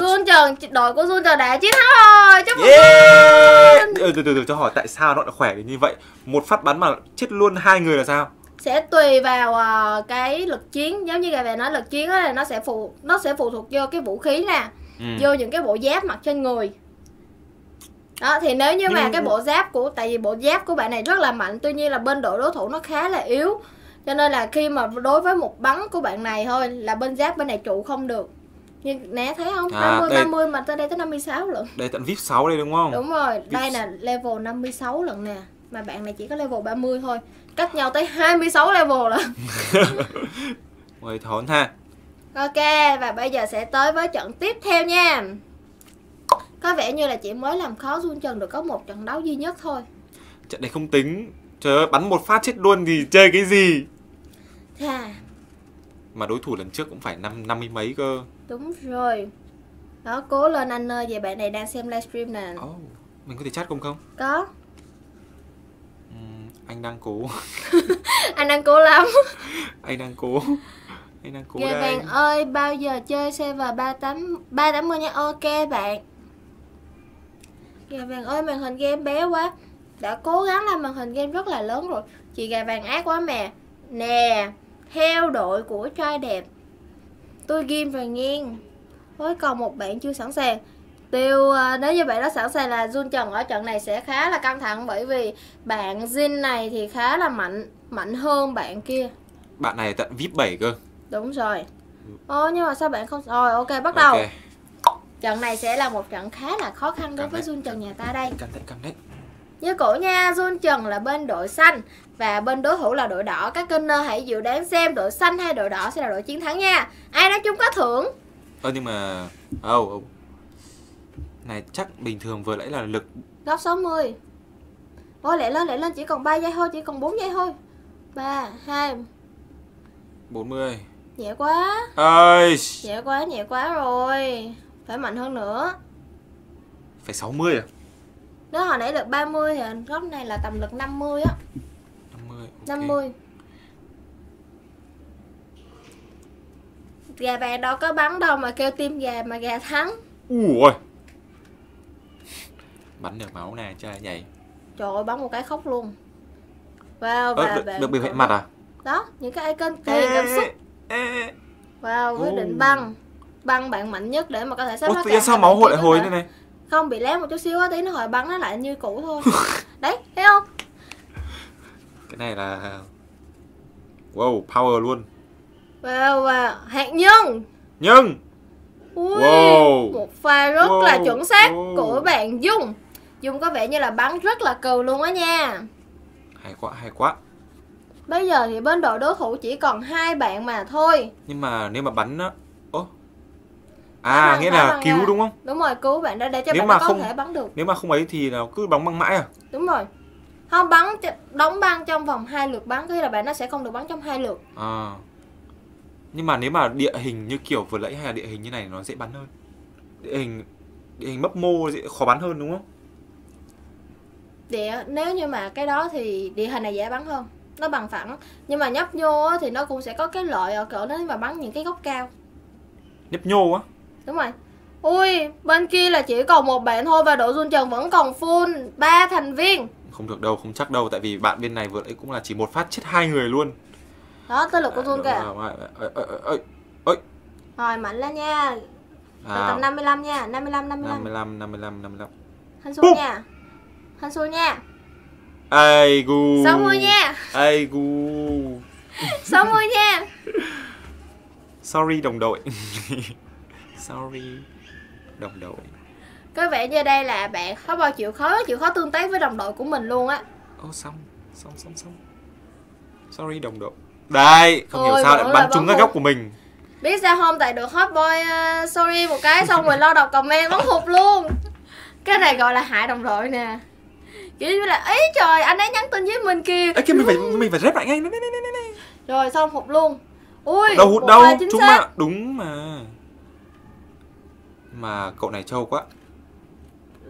Speaker 1: Jun Trần Đội của Jun Trần đã chiến thắng rồi Chúc mừng
Speaker 2: Yeah! Ừ, từ từ từ cho hỏi tại sao nó lại khỏe đến như vậy Một phát bắn mà chết luôn hai người là sao?
Speaker 1: sẽ tùy vào à, cái lực chiến giống như gà vàng nói lực chiến là nó sẽ phụ nó sẽ phụ thuộc vô cái vũ khí nè
Speaker 2: Ừ.
Speaker 1: vô những cái bộ giáp mặc trên người đó thì nếu như mà
Speaker 2: Nhưng-
Speaker 1: cái bộ giáp của tại vì bộ giáp của bạn này rất là mạnh tuy nhiên là bên đội đối thủ nó khá là yếu cho nên là khi mà đối với một bắn của bạn này thôi là bên giáp bên này trụ không được nhưng nè thấy không?
Speaker 2: À,
Speaker 1: 50
Speaker 2: đây-
Speaker 1: 30 mà tới đây tới 56 lận.
Speaker 2: Đây tận VIP 6 đây đúng không?
Speaker 1: đúng rồi đây là level 56 lận nè. Mà bạn này chỉ có level 30 thôi. Cách nhau tới 26 level lận. *laughs*
Speaker 2: Mời thốn ha.
Speaker 1: Ok, và bây giờ sẽ tới với trận tiếp theo nha. Có vẻ như là chỉ mới làm khó Jun Trần được có một trận đấu duy nhất thôi.
Speaker 2: Trận này không tính. Trời ơi bắn một phát chết luôn thì chơi cái gì?
Speaker 1: Chà,
Speaker 2: Mà đối thủ lần trước cũng phải năm năm mươi mấy cơ.
Speaker 1: Đúng rồi. Đó, cố lên anh ơi, vậy bạn này đang xem livestream nè.
Speaker 2: Oh, Mình có thể chat cùng không?
Speaker 1: Có,
Speaker 2: Ừm, anh đang cố. *laughs*
Speaker 1: Anh đang cố lắm. *laughs*
Speaker 2: Anh đang cố. Anh đang cố
Speaker 1: Gà
Speaker 2: đây.
Speaker 1: vàng ơi, bao giờ chơi server 38, 380 nha. Ok bạn. Gà vàng ơi, màn hình game bé quá. Đã cố gắng làm màn hình game rất là lớn rồi. Chị gà vàng ác quá mẹ. Nè, theo đội của trai đẹp. Tôi ghim và nghiêng. Ôi còn một bạn chưa sẵn sàng. Tiêu à, nếu như bạn đã sẵn sàng là Jun Trần ở trận này sẽ khá là căng thẳng bởi vì bạn Jin này thì khá là mạnh mạnh hơn bạn kia.
Speaker 2: Bạn này tận VIP 7 cơ.
Speaker 1: Đúng rồi. Ồ nhưng mà sao bạn không Rồi ok bắt đầu.
Speaker 2: Ok.
Speaker 1: Trận này sẽ là một trận khá là khó khăn đối với. Jun Trần nhà ta đây.
Speaker 2: Căng đấy căng đấy.
Speaker 1: Như cũ nha, Jun Trần là bên đội xanh và bên đối thủ là đội đỏ. Các kênh hãy dự đoán xem đội xanh hay đội đỏ sẽ là đội chiến thắng nha. Ai nói chung có thưởng.
Speaker 2: Ơ nhưng mà Oh, oh. Này chắc bình thường vừa nãy là lực
Speaker 1: Góc 60. Ôi lẹ lên lẹ lên chỉ còn 3 giây thôi, chỉ còn 4 giây thôi. 3 2
Speaker 2: 40
Speaker 1: nhẹ quá.
Speaker 2: Ơi
Speaker 1: Nhẹ quá, nhẹ quá rồi. Phải mạnh hơn nữa.
Speaker 2: Phải 60 à?
Speaker 1: Nếu hồi nãy lực 30 thì góc này là tầm lực 50 á.
Speaker 2: 50 ok.
Speaker 1: 50 Gà vàng đâu có bắn đâu mà kêu tim gà mà gà thắng.
Speaker 2: Ui Bắn được máu nè chơi nhảy
Speaker 1: Trời ơi bắn một cái khóc luôn. Wow
Speaker 2: Ơ,
Speaker 1: và
Speaker 2: được,
Speaker 1: bạn
Speaker 2: được biểu hiện mặt à?
Speaker 1: Đó những cái icon thể hiện cảm xúc. Wow quyết định băng. Băng bạn mạnh nhất để mà có thể
Speaker 2: Ủa
Speaker 1: hết cả
Speaker 2: sao máu
Speaker 1: kia
Speaker 2: lại hồi thế này?
Speaker 1: Không bị lé một chút xíu á tí nó hồi bắn nó lại như cũ thôi. *laughs* Đấy thấy không
Speaker 2: Cái này là Wow, power luôn
Speaker 1: Wow wow hạt nhân
Speaker 2: Nhưng
Speaker 1: Ui,
Speaker 2: Wow.
Speaker 1: một pha rất
Speaker 2: Wow.
Speaker 1: là chuẩn xác
Speaker 2: Wow.
Speaker 1: của bạn Dung Dung có vẻ như là bắn rất là cừu luôn á nha
Speaker 2: Hay quá, hay quá
Speaker 1: Bây giờ thì bên đội đối thủ chỉ còn hai bạn mà thôi
Speaker 2: Nhưng mà nếu mà bắn á Ố À, nghĩa là cứu
Speaker 1: nha.
Speaker 2: đúng không?
Speaker 1: Đúng rồi, cứu bạn đó để cho
Speaker 2: Nếu
Speaker 1: bạn
Speaker 2: mà
Speaker 1: có
Speaker 2: không-
Speaker 1: thể bắn được
Speaker 2: Nếu mà không ấy thì là cứ bắn băng mãi à?
Speaker 1: Đúng rồi Không bắn, đóng băng trong vòng hai lượt bắn nghĩa là bạn nó sẽ không được bắn trong hai lượt.
Speaker 2: À. Nhưng mà nếu mà địa hình như kiểu vừa nãy hay là địa hình như này nó dễ bắn hơn? Địa hình Địa hình mấp mô dễ khó bắn hơn đúng không?
Speaker 1: địa Nếu như mà cái đó thì địa hình này dễ bắn hơn Nó bằng phẳng. Nhưng mà nhấp nhô thì nó cũng sẽ có cái lợi ở cỡ nếu mà bắn những cái góc cao.
Speaker 2: Nhấp nhô á?
Speaker 1: Đúng rồi. Ui, bên kia là chỉ còn một bạn thôi Và đội Xuân Trần vẫn còn full ba thành viên
Speaker 2: Không được đâu, không chắc đâu. Tại vì bạn bên này vừa nãy cũng là chỉ một phát chết hai người luôn.
Speaker 1: Đó, tới lượt của Xuân kìa.
Speaker 2: Ơi, ơi.
Speaker 1: Rồi. Mạnh lên nha.
Speaker 2: À,
Speaker 1: tầm 55 nha 55 55
Speaker 2: 55 55 55
Speaker 1: Hên xui nha. Hên xui nha.
Speaker 2: Ai gu.
Speaker 1: 60 nha.
Speaker 2: Ai gu. *laughs*
Speaker 1: 60 nha.
Speaker 2: Sorry đồng đội. *laughs* Sorry đồng đội
Speaker 1: Có vẻ như đây là bạn khó bao chịu khó chịu khó tương tác với đồng đội của mình luôn á.
Speaker 2: Ô xong xong xong xong. Sorry đồng đội. Đây không
Speaker 1: Ôi,
Speaker 2: hiểu sao lại bắn trúng cái góc của mình.
Speaker 1: Biết sao không? Tại được hot boy uh, sorry một cái xong rồi lo đọc comment bắn hụt luôn. Cái này gọi là hại đồng đội nè. Kiểu như là ấy trời anh ấy nhắn tin với mình kìa.
Speaker 2: Ấy kia mình phải mình phải rep lại ngay. Này, này, này, này.
Speaker 1: Rồi xong hụt luôn. Ui
Speaker 2: đâu hụt đâu chúng
Speaker 1: xác.
Speaker 2: mà. đúng mà. Mà cậu này trâu quá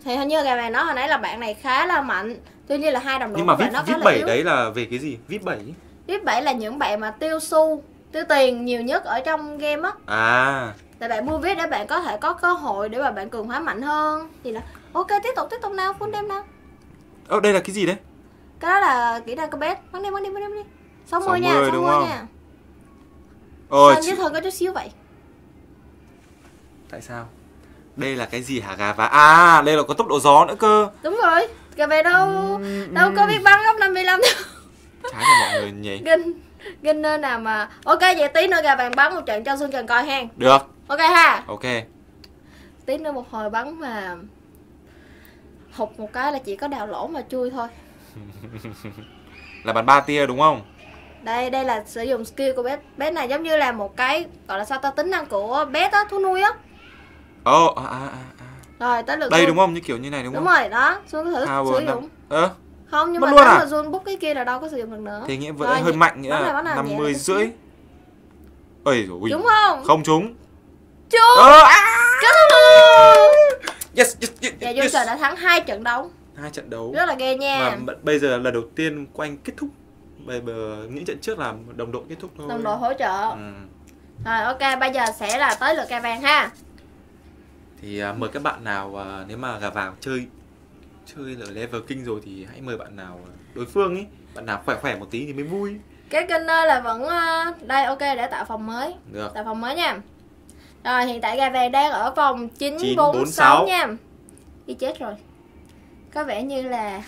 Speaker 1: Thì hình như gà vàng nói hồi nãy là bạn này khá là mạnh. Tuy nhiên là hai đồng đội
Speaker 2: nhưng mà vip vip bảy đấy là về cái gì? Vip bảy
Speaker 1: VIP 7 là những bạn mà tiêu xu Tiêu tiền nhiều nhất ở trong game á.
Speaker 2: À.
Speaker 1: Tại bạn mua VIP để bạn có thể có cơ hội để mà bạn cường hóa mạnh hơn. Thì là ok tiếp tục tiếp tục nào full đem nào.
Speaker 2: Ơ đây là cái gì đấy?
Speaker 1: Cái đó là kỹ năng combat. Bắn đi bắn đi bắn đi bắn đi. 60 nha
Speaker 2: 60
Speaker 1: 60
Speaker 2: đúng không?
Speaker 1: nha
Speaker 2: ôi
Speaker 1: với thân có chút xíu vậy?
Speaker 2: Tại sao đây là cái gì hả gà và à đây là có tốc độ gió nữa cơ.
Speaker 1: Đúng rồi Cà về đâu? Đâu có biết bắn góc 55 đâu.
Speaker 2: Trái cho mọi người nhỉ?
Speaker 1: Kinh Kinh nơi nào mà Ok vậy tí nữa gà vàng bắn một trận cho Xuân Trần coi ha
Speaker 2: được.
Speaker 1: Ok ha.
Speaker 2: Ok.
Speaker 1: Tí nữa một hồi bắn mà Hụt một cái là chỉ có đào lỗ mà chui thôi. *laughs*
Speaker 2: Là bắn ba tia đúng không?
Speaker 1: Đây đây là sử dụng skill của bé bé này giống như là một cái gọi là sao ta tính năng của bé đó thú nuôi á
Speaker 2: ồ à, à, à, à.
Speaker 1: rồi tới lượt
Speaker 2: đây
Speaker 1: Jun.
Speaker 2: đúng không? Như kiểu như này đúng,
Speaker 1: đúng
Speaker 2: không?
Speaker 1: rồi đó. Xuân có thử sử dụng.
Speaker 2: ơ?
Speaker 1: Không nhưng
Speaker 2: Mất
Speaker 1: mà
Speaker 2: luôn à?
Speaker 1: mà Jun bút cái kia là đâu có sử dụng được nữa.
Speaker 2: Thế nghĩa vẫn hơi mạnh nghĩa là
Speaker 1: bắn nào, nhẹ
Speaker 2: 50
Speaker 1: lại chút
Speaker 2: rưỡi. Ơi rồi
Speaker 1: đúng không?
Speaker 2: Không trúng.
Speaker 1: Trúng.
Speaker 2: Ờ, à!
Speaker 1: kết thúc luôn
Speaker 2: yes yes yes,
Speaker 1: và
Speaker 2: yes.
Speaker 1: Jun đã thắng hai trận đấu.
Speaker 2: Hai trận đấu.
Speaker 1: Rất là ghê nha.
Speaker 2: B- bây giờ là lần đầu tiên của anh kết thúc. Bây giờ những trận trước là đồng đội kết thúc thôi.
Speaker 1: Đồng đội hỗ trợ.
Speaker 2: Ừ.
Speaker 1: rồi ok bây giờ sẽ là tới lượt ca vàng ha
Speaker 2: thì à, mời các bạn nào à, nếu mà gà vàng chơi chơi ở level kinh rồi thì hãy mời bạn nào à, đối phương ấy bạn nào khỏe khỏe một tí thì mới vui.
Speaker 1: Cái kênh là vẫn ờ, đây ok để tạo phòng mới.
Speaker 2: Được.
Speaker 1: Tạo phòng mới nha. Rồi hiện tại gà vàng đang ở 946
Speaker 2: 946
Speaker 1: nha. Đi chết rồi. Có vẻ như là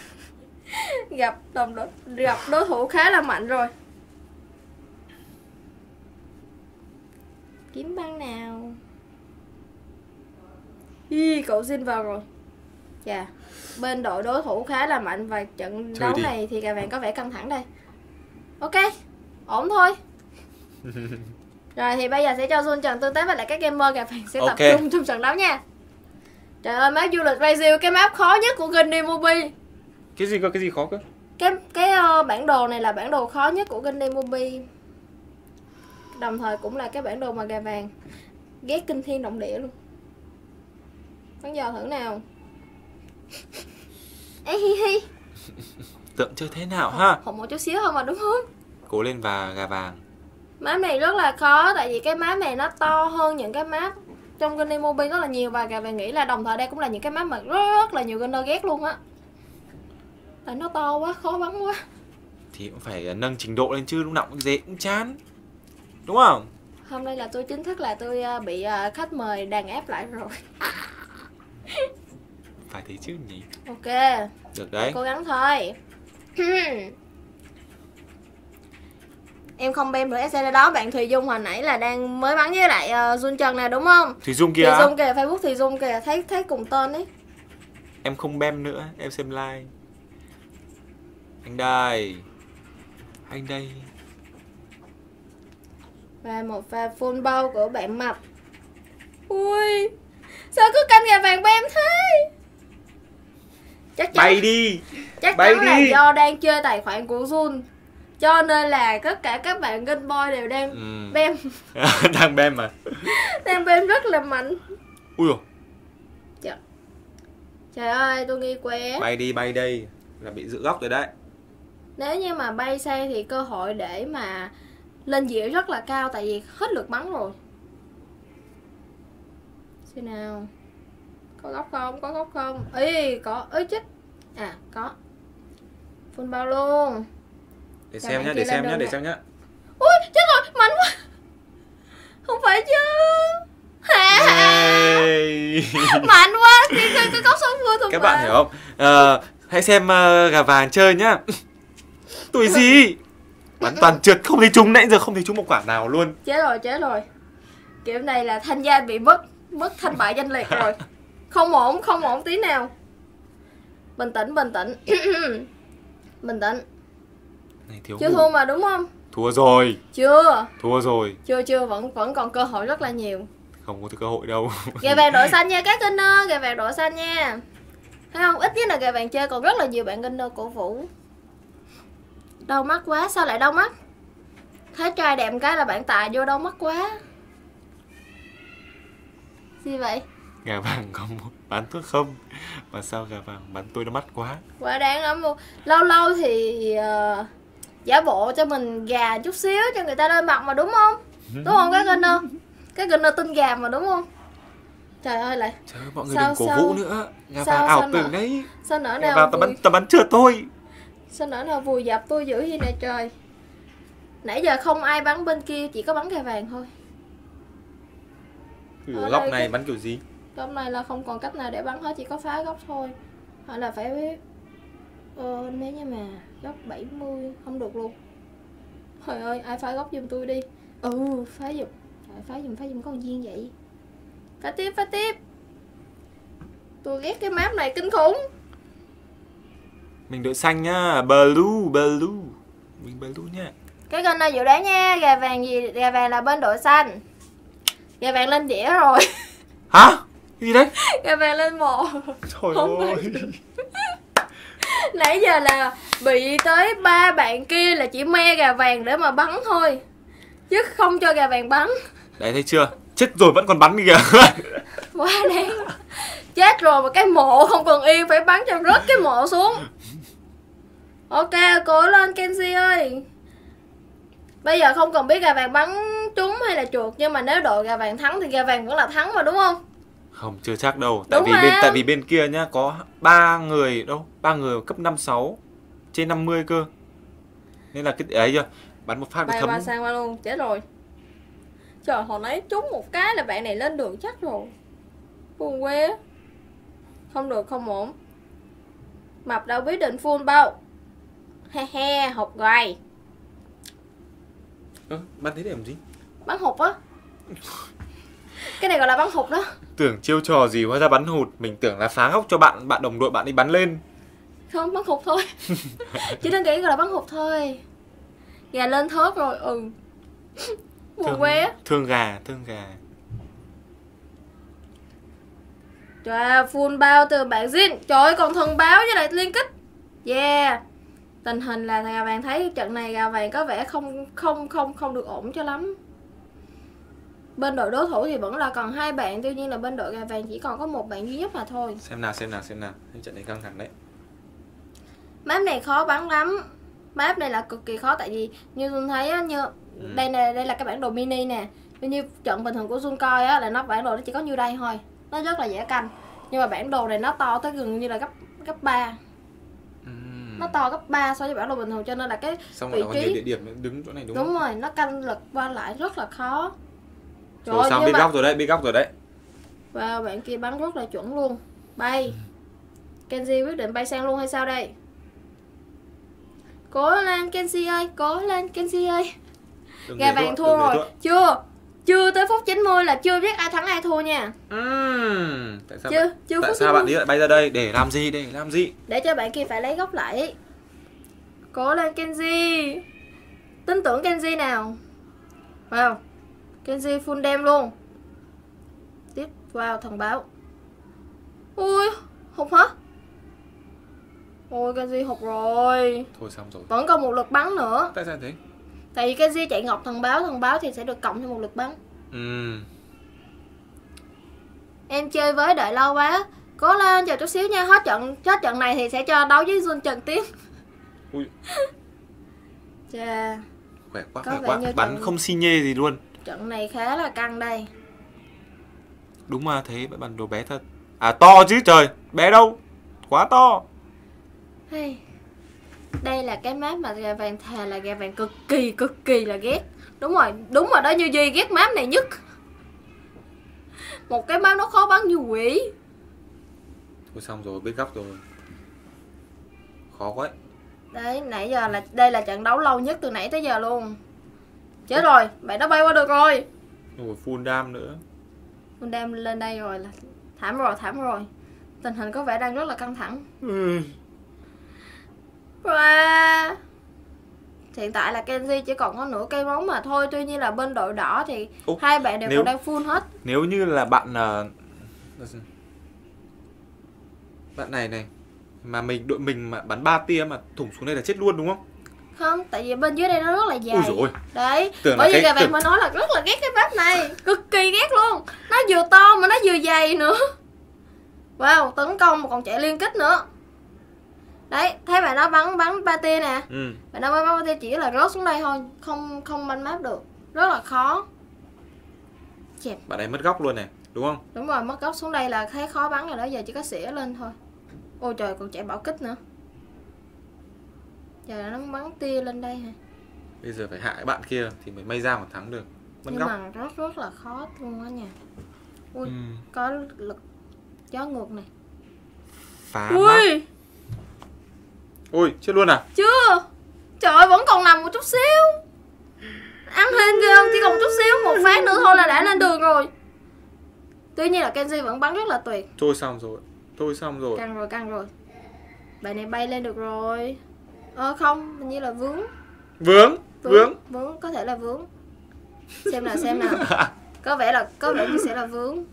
Speaker 1: *laughs* gặp đồng đối, gặp đối thủ khá là mạnh rồi. Kiếm băng nào Hi, cậu xin vào rồi. Chà Bên đội đối thủ khá là mạnh và trận
Speaker 2: Chơi
Speaker 1: đấu
Speaker 2: đi.
Speaker 1: này thì gà vàng có vẻ căng thẳng đây. Ok Ổn thôi. *laughs* Rồi thì bây giờ sẽ cho Jun Trần tương tác với lại các gamer gà vàng sẽ tập
Speaker 2: Ok.
Speaker 1: trung trong trận đấu nha. Trời ơi map du lịch Brazil cái map khó nhất của Gunny Mobi
Speaker 2: cái gì cơ cái gì khó cơ?
Speaker 1: Cái cái ờ, bản đồ này là bản đồ khó nhất của Gunny Mobi Đồng thời cũng là cái bản đồ mà gà vàng. Ghét kinh thiên động địa luôn Bắn giờ thử nào. *laughs* Ê hi hi.
Speaker 2: Tượng chơi thế nào ha?
Speaker 1: Hụt một chút xíu thôi mà đúng không?
Speaker 2: Cố lên và gà vàng.
Speaker 1: Map này rất là khó tại vì cái map này nó to hơn những cái map trong Gunny Mobile rất là nhiều và gà vàng nghĩ là đồng thời đây cũng là những cái map mà rất, là nhiều gunner ghét luôn á. Tại nó to quá, khó bắn quá.
Speaker 2: thì cũng phải nâng trình độ lên chứ lúc nào cũng dễ cũng chán. Đúng không?
Speaker 1: Hôm nay là tôi chính thức là tôi ờ, bị ờ, khách mời đàn áp lại rồi. *laughs*
Speaker 2: phải thế chứ nhỉ?
Speaker 1: Ok,
Speaker 2: được đấy.
Speaker 1: cố gắng thôi. *clears throat* em không bem được SC đó. Bạn Thùy Dung hồi nãy là đang mới bắn với lại uh, Jun Trần nè đúng không?
Speaker 2: thùy dung
Speaker 1: Thùy
Speaker 2: kìa
Speaker 1: Dung kìa, Facebook Thùy Dung kìa, thấy thấy cùng tên ấy.
Speaker 2: em không bem nữa. Em xem like. Anh đây. Anh đây.
Speaker 1: Và một pha full bao của bạn mập. Ui Sao cứ canh gà vàng bem thế? Chắc chắn
Speaker 2: bay đi.
Speaker 1: Chắc
Speaker 2: bay
Speaker 1: chắn là
Speaker 2: đi.
Speaker 1: do đang chơi tài khoản của Jun. Cho nên là tất cả các bạn Game Boy đều đang
Speaker 2: ừ.
Speaker 1: bem *laughs*
Speaker 2: đang bem mà. *laughs*
Speaker 1: Đang bem rất là mạnh.
Speaker 2: Ui dồi,
Speaker 1: Trời ơi tôi nghi quá.
Speaker 2: Bay đi bay đây. Là bị giữ góc rồi đấy.
Speaker 1: Nếu như mà bay sang thì cơ hội để mà lên dĩa rất là cao Tại vì hết lượt bắn rồi Xem nào. Có góc không? Có góc không? Ý có. Ý chết À có. Full bao luôn.
Speaker 2: Để
Speaker 1: Cho
Speaker 2: xem nhá để xem nhá để xem nhá.
Speaker 1: Ui chết rồi. Mạnh quá. Không phải chứ. *laughs* Mạnh quá. Cái cái, cái cốc sống vui thuộc
Speaker 2: các bạn hiểu không? Ờ, hãy xem ờ, gà vàng chơi nhá. *laughs* Tuổi gì? Bắn toàn trượt không thấy trúng nãy giờ không thấy trúng một quả nào luôn.
Speaker 1: Chết rồi chết rồi. Kiểu này là thanh gia bị mất mất thanh bại danh liệt rồi. Không ổn không ổn tí nào. Bình tĩnh bình tĩnh. *coughs* Bình tĩnh.
Speaker 2: Này thiếu
Speaker 1: chưa thua mà đúng không?
Speaker 2: Thua rồi.
Speaker 1: Chưa.
Speaker 2: Thua rồi.
Speaker 1: Chưa chưa vẫn vẫn còn cơ hội rất là nhiều.
Speaker 2: Không có cơ hội đâu. *laughs*
Speaker 1: Gà vàng đội xanh nha các inner gà vàng đội xanh nha. Thấy không? Ít nhất là gà vàng chơi còn rất là nhiều bạn inner cổ vũ. Đau mắt quá sao lại đau mắt? Thấy trai đẹp cái là bạn tài vô đau mắt quá gì vậy?
Speaker 2: Gà vàng có một bán thuốc không? Mà sao gà vàng bắn tôi nó mắt quá?
Speaker 1: Quá đáng lắm luôn. Lâu lâu thì ờ, giả bộ cho mình gà chút xíu cho người ta lên mặt mà đúng không? Đúng không? Các inner các inner tin gà mà đúng không? Trời ơi lại.
Speaker 2: Trời ơi mọi người
Speaker 1: Sao-
Speaker 2: đừng cổ
Speaker 1: sao-
Speaker 2: vũ nữa. Gà
Speaker 1: sao-
Speaker 2: vàng ảo tưởng đấy.
Speaker 1: sao
Speaker 2: gà
Speaker 1: nào
Speaker 2: vàng tao bắn tao bắn trượt thôi.
Speaker 1: Sao nỡ nào vùi dập tôi dữ vậy nè trời. Nãy giờ không ai bắn bên kia chỉ có bắn gà vàng thôi
Speaker 2: Thử
Speaker 1: Ở
Speaker 2: góc
Speaker 1: đây
Speaker 2: này
Speaker 1: cái-
Speaker 2: bắn kiểu gì?
Speaker 1: Góc này là không còn cách nào để bắn hết chỉ có phá góc thôi. Hoặc là phải ờ, nếu như mà góc 70 không được luôn. Trời ơi ai phá góc giùm tôi đi. Ừ phá giùm. Trời phá giùm phá giùm con viên vậy. Phá tiếp phá tiếp. Tôi ghét cái map này kinh khủng.
Speaker 2: Mình đội xanh nhá blue blue. Mình blue nhá
Speaker 1: cái kênh này dự đoán nha gà vàng gì gà vàng là bên đội xanh gà vàng lên đĩa rồi. *laughs*
Speaker 2: Hả? Cái gì đấy?
Speaker 1: Gà vàng lên một
Speaker 2: trời
Speaker 1: Không
Speaker 2: ơi. *laughs*
Speaker 1: nãy giờ là bị tới ba bạn kia là chỉ me gà vàng để mà bắn thôi chứ không cho gà vàng bắn.
Speaker 2: Đấy thấy chưa? Chết rồi vẫn còn bắn kìa. *laughs*
Speaker 1: Quá đáng. Chết rồi mà cái mộ không còn yên phải bắn cho rớt cái mộ xuống. Ok cố lên Kenzie ơi bây giờ không cần biết gà vàng bắn trúng hay là chuột nhưng mà nếu đội gà vàng thắng thì gà vàng vẫn là thắng mà đúng không?
Speaker 2: Không chưa chắc đâu. Tại
Speaker 1: Đúng
Speaker 2: vì
Speaker 1: mà.
Speaker 2: bên tại vì bên kia nhá có ba người đâu ba người cấp 56 trên 50 cơ. Nên là cái ấy chưa bắn một phát
Speaker 1: bay
Speaker 2: thấm.
Speaker 1: qua sang qua luôn chết rồi. Trời hồi nãy trúng một cái là bạn này lên đường chắc rồi. Buồn quê. Không được không ổn. Mập đâu biết định full bao. He he hộp gầy
Speaker 2: Ơ, bắn thế để làm gì?
Speaker 1: Bắn hụt á. Cái này gọi là bắn hụt đó.
Speaker 2: Tưởng chiêu trò gì hóa ra bắn hụt mình tưởng là phá góc cho bạn bạn đồng đội bạn đi bắn lên.
Speaker 1: Không bắn hụt thôi. Chỉ đơn giản gọi là bắn hụt thôi. Gà lên thớt rồi ừ. Buồn quê á.
Speaker 2: thương gà thương gà.
Speaker 1: Trời ơi, full bao từ bạn Jin. Trời ơi, còn thần báo với lại liên kích. Yeah Tình hình là gà vàng thấy trận này gà vàng có vẻ không không không không được ổn cho lắm. Bên đội đối thủ thì vẫn là còn hai bạn Tuy nhiên là bên đội gà vàng chỉ còn có một bạn duy nhất mà thôi.
Speaker 2: Xem nào xem nào xem nào. Trận này căng thẳng đấy.
Speaker 1: Map này khó bắn lắm. Map này là cực kỳ khó tại vì như Dung thấy á, như đây nè đây là cái bản đồ mini nè. Như trận bình thường của Dung coi á là nó bản đồ nó chỉ có như đây thôi. Nó rất là dễ canh. Nhưng mà bản đồ này nó to tới gần như là gấp gấp 3
Speaker 2: Ừm.
Speaker 1: Nó to gấp 3 so với bản đồ bình thường cho nên là cái
Speaker 2: xong
Speaker 1: vị trí-
Speaker 2: địa điểm đứng chỗ này đúng,
Speaker 1: đúng,
Speaker 2: không?
Speaker 1: rồi nó canh lực qua lại rất là khó. Trời
Speaker 2: rồi
Speaker 1: ơi,
Speaker 2: sao
Speaker 1: nhưng
Speaker 2: biết góc rồi đấy biết góc rồi đấy.
Speaker 1: Và bạn kia bắn rất là chuẩn luôn. Bay. Kenji quyết định bay sang luôn hay sao đây? Cố lên Kenji ơi cố lên Kenji ơi. Gà vàng
Speaker 2: thua,
Speaker 1: thua rồi. chưa chưa tới phút 90 là chưa biết ai thắng ai thua nha.
Speaker 2: Tại sao
Speaker 1: chưa
Speaker 2: bạn,
Speaker 1: chưa
Speaker 2: tại sao bạn
Speaker 1: 90.
Speaker 2: đi lại bay ra đây? Để làm gì để làm gì?
Speaker 1: Để cho bạn kia phải lấy góc lại. Cố lên Kenji. Tin tưởng Kenji nào? Wow Kenji full đem luôn. Tiếp vào thần báo. Ui hụt hả? Ôi Kenji hụt rồi.
Speaker 2: Thôi xong rồi.
Speaker 1: Vẫn còn một lượt bắn nữa.
Speaker 2: Tại sao thế
Speaker 1: tại vì Kenji chạy ngọc thần báo thần báo thì sẽ được cộng thêm một lượt bắn.
Speaker 2: Ừm,
Speaker 1: em chơi với đợi lâu quá. Cố lên chờ chút xíu nha. Hết trận hết trận này thì sẽ cho đấu với Jun Trần tiếp. *laughs*
Speaker 2: Ui.
Speaker 1: Chà,
Speaker 2: khỏe quá
Speaker 1: Có
Speaker 2: khỏe quá. bắn
Speaker 1: trận-
Speaker 2: không xi nhê gì luôn.
Speaker 1: trận này khá là căng đây.
Speaker 2: Đúng mà thế bản đồ bé thật. À to chứ trời. Bé đâu? Quá to.
Speaker 1: Hey. Đây là cái map mà gà vàng thà là gà vàng cực kỳ cực kỳ là ghét. Đúng rồi, đúng rồi đó Như Duy ghét map này nhất. Một cái map nó khó bắn như quỷ.
Speaker 2: Thôi xong rồi biết góc rồi. Khó quá.
Speaker 1: Đấy nãy giờ là đây là trận đấu lâu nhất từ nãy tới giờ luôn. Chết rồi bạn nó bay qua được rồi.
Speaker 2: Rồi full dam nữa.
Speaker 1: Mình đem lên đây rồi là thảm rồi thảm rồi. Tình hình có vẻ đang rất là căng thẳng.
Speaker 2: Ừ.
Speaker 1: Wow. Hiện tại là Kenji chỉ còn có nửa cây bóng mà thôi Tuy nhiên là bên đội đỏ thì
Speaker 2: Ủa,
Speaker 1: hai bạn đều
Speaker 2: nếu-
Speaker 1: còn đang full hết.
Speaker 2: nếu như là bạn ờ, bạn này này mà mình đội mình mà bắn ba tia mà thủng xuống đây là chết luôn đúng không?
Speaker 1: Không, tại vì bên dưới đây nó rất là dài
Speaker 2: ui dồi
Speaker 1: Đấy,
Speaker 2: Tưởng
Speaker 1: bởi vì
Speaker 2: cái-
Speaker 1: các bạn
Speaker 2: tưởng-
Speaker 1: mới nói là rất là ghét cái map này Cực kỳ ghét luôn. Nó vừa to mà nó vừa dày nữa. Wow, tấn công mà còn chạy liên kích nữa Đấy, thấy bạn nó bắn bắn ba tia nè.
Speaker 2: Ừ.
Speaker 1: Bạn nó bắn ba tia chỉ là rớt xuống đây thôi Không không banh map được. Rất là khó.
Speaker 2: Bạn này mất góc luôn này đúng không?
Speaker 1: Đúng rồi, mất góc xuống đây là thấy khó bắn rồi đó Giờ chỉ có xỉa lên thôi. Ôi trời, còn chạy bảo kích nữa. Giờ nó bắn tia lên đây hả?
Speaker 2: Bây giờ phải hạ cái bạn kia thì mới may ra mà thắng được. Mất
Speaker 1: Nhưng
Speaker 2: góc
Speaker 1: mà rất rất là khó luôn á nha. Ui,
Speaker 2: ừ.
Speaker 1: có lực gió ngược này.
Speaker 2: Phá mắt
Speaker 1: Ui,
Speaker 2: chết luôn à?
Speaker 1: Chưa. Trời ơi, vẫn còn nằm một chút xíu. Ăn hên ghê không, chỉ còn một chút xíu Một phát nữa thôi là đã lên đường rồi. Tuy nhiên là Kenji vẫn bắn rất là tuyệt.
Speaker 2: Thôi xong rồi thôi xong rồi.
Speaker 1: Căng rồi, căng rồi. Bạn này bay lên được rồi. Ờ không, hình như là vướng.
Speaker 2: Vướng vướng
Speaker 1: Vướng, có thể là vướng. Xem nào, xem nào. Có vẻ là, có vẻ như sẽ là vướng.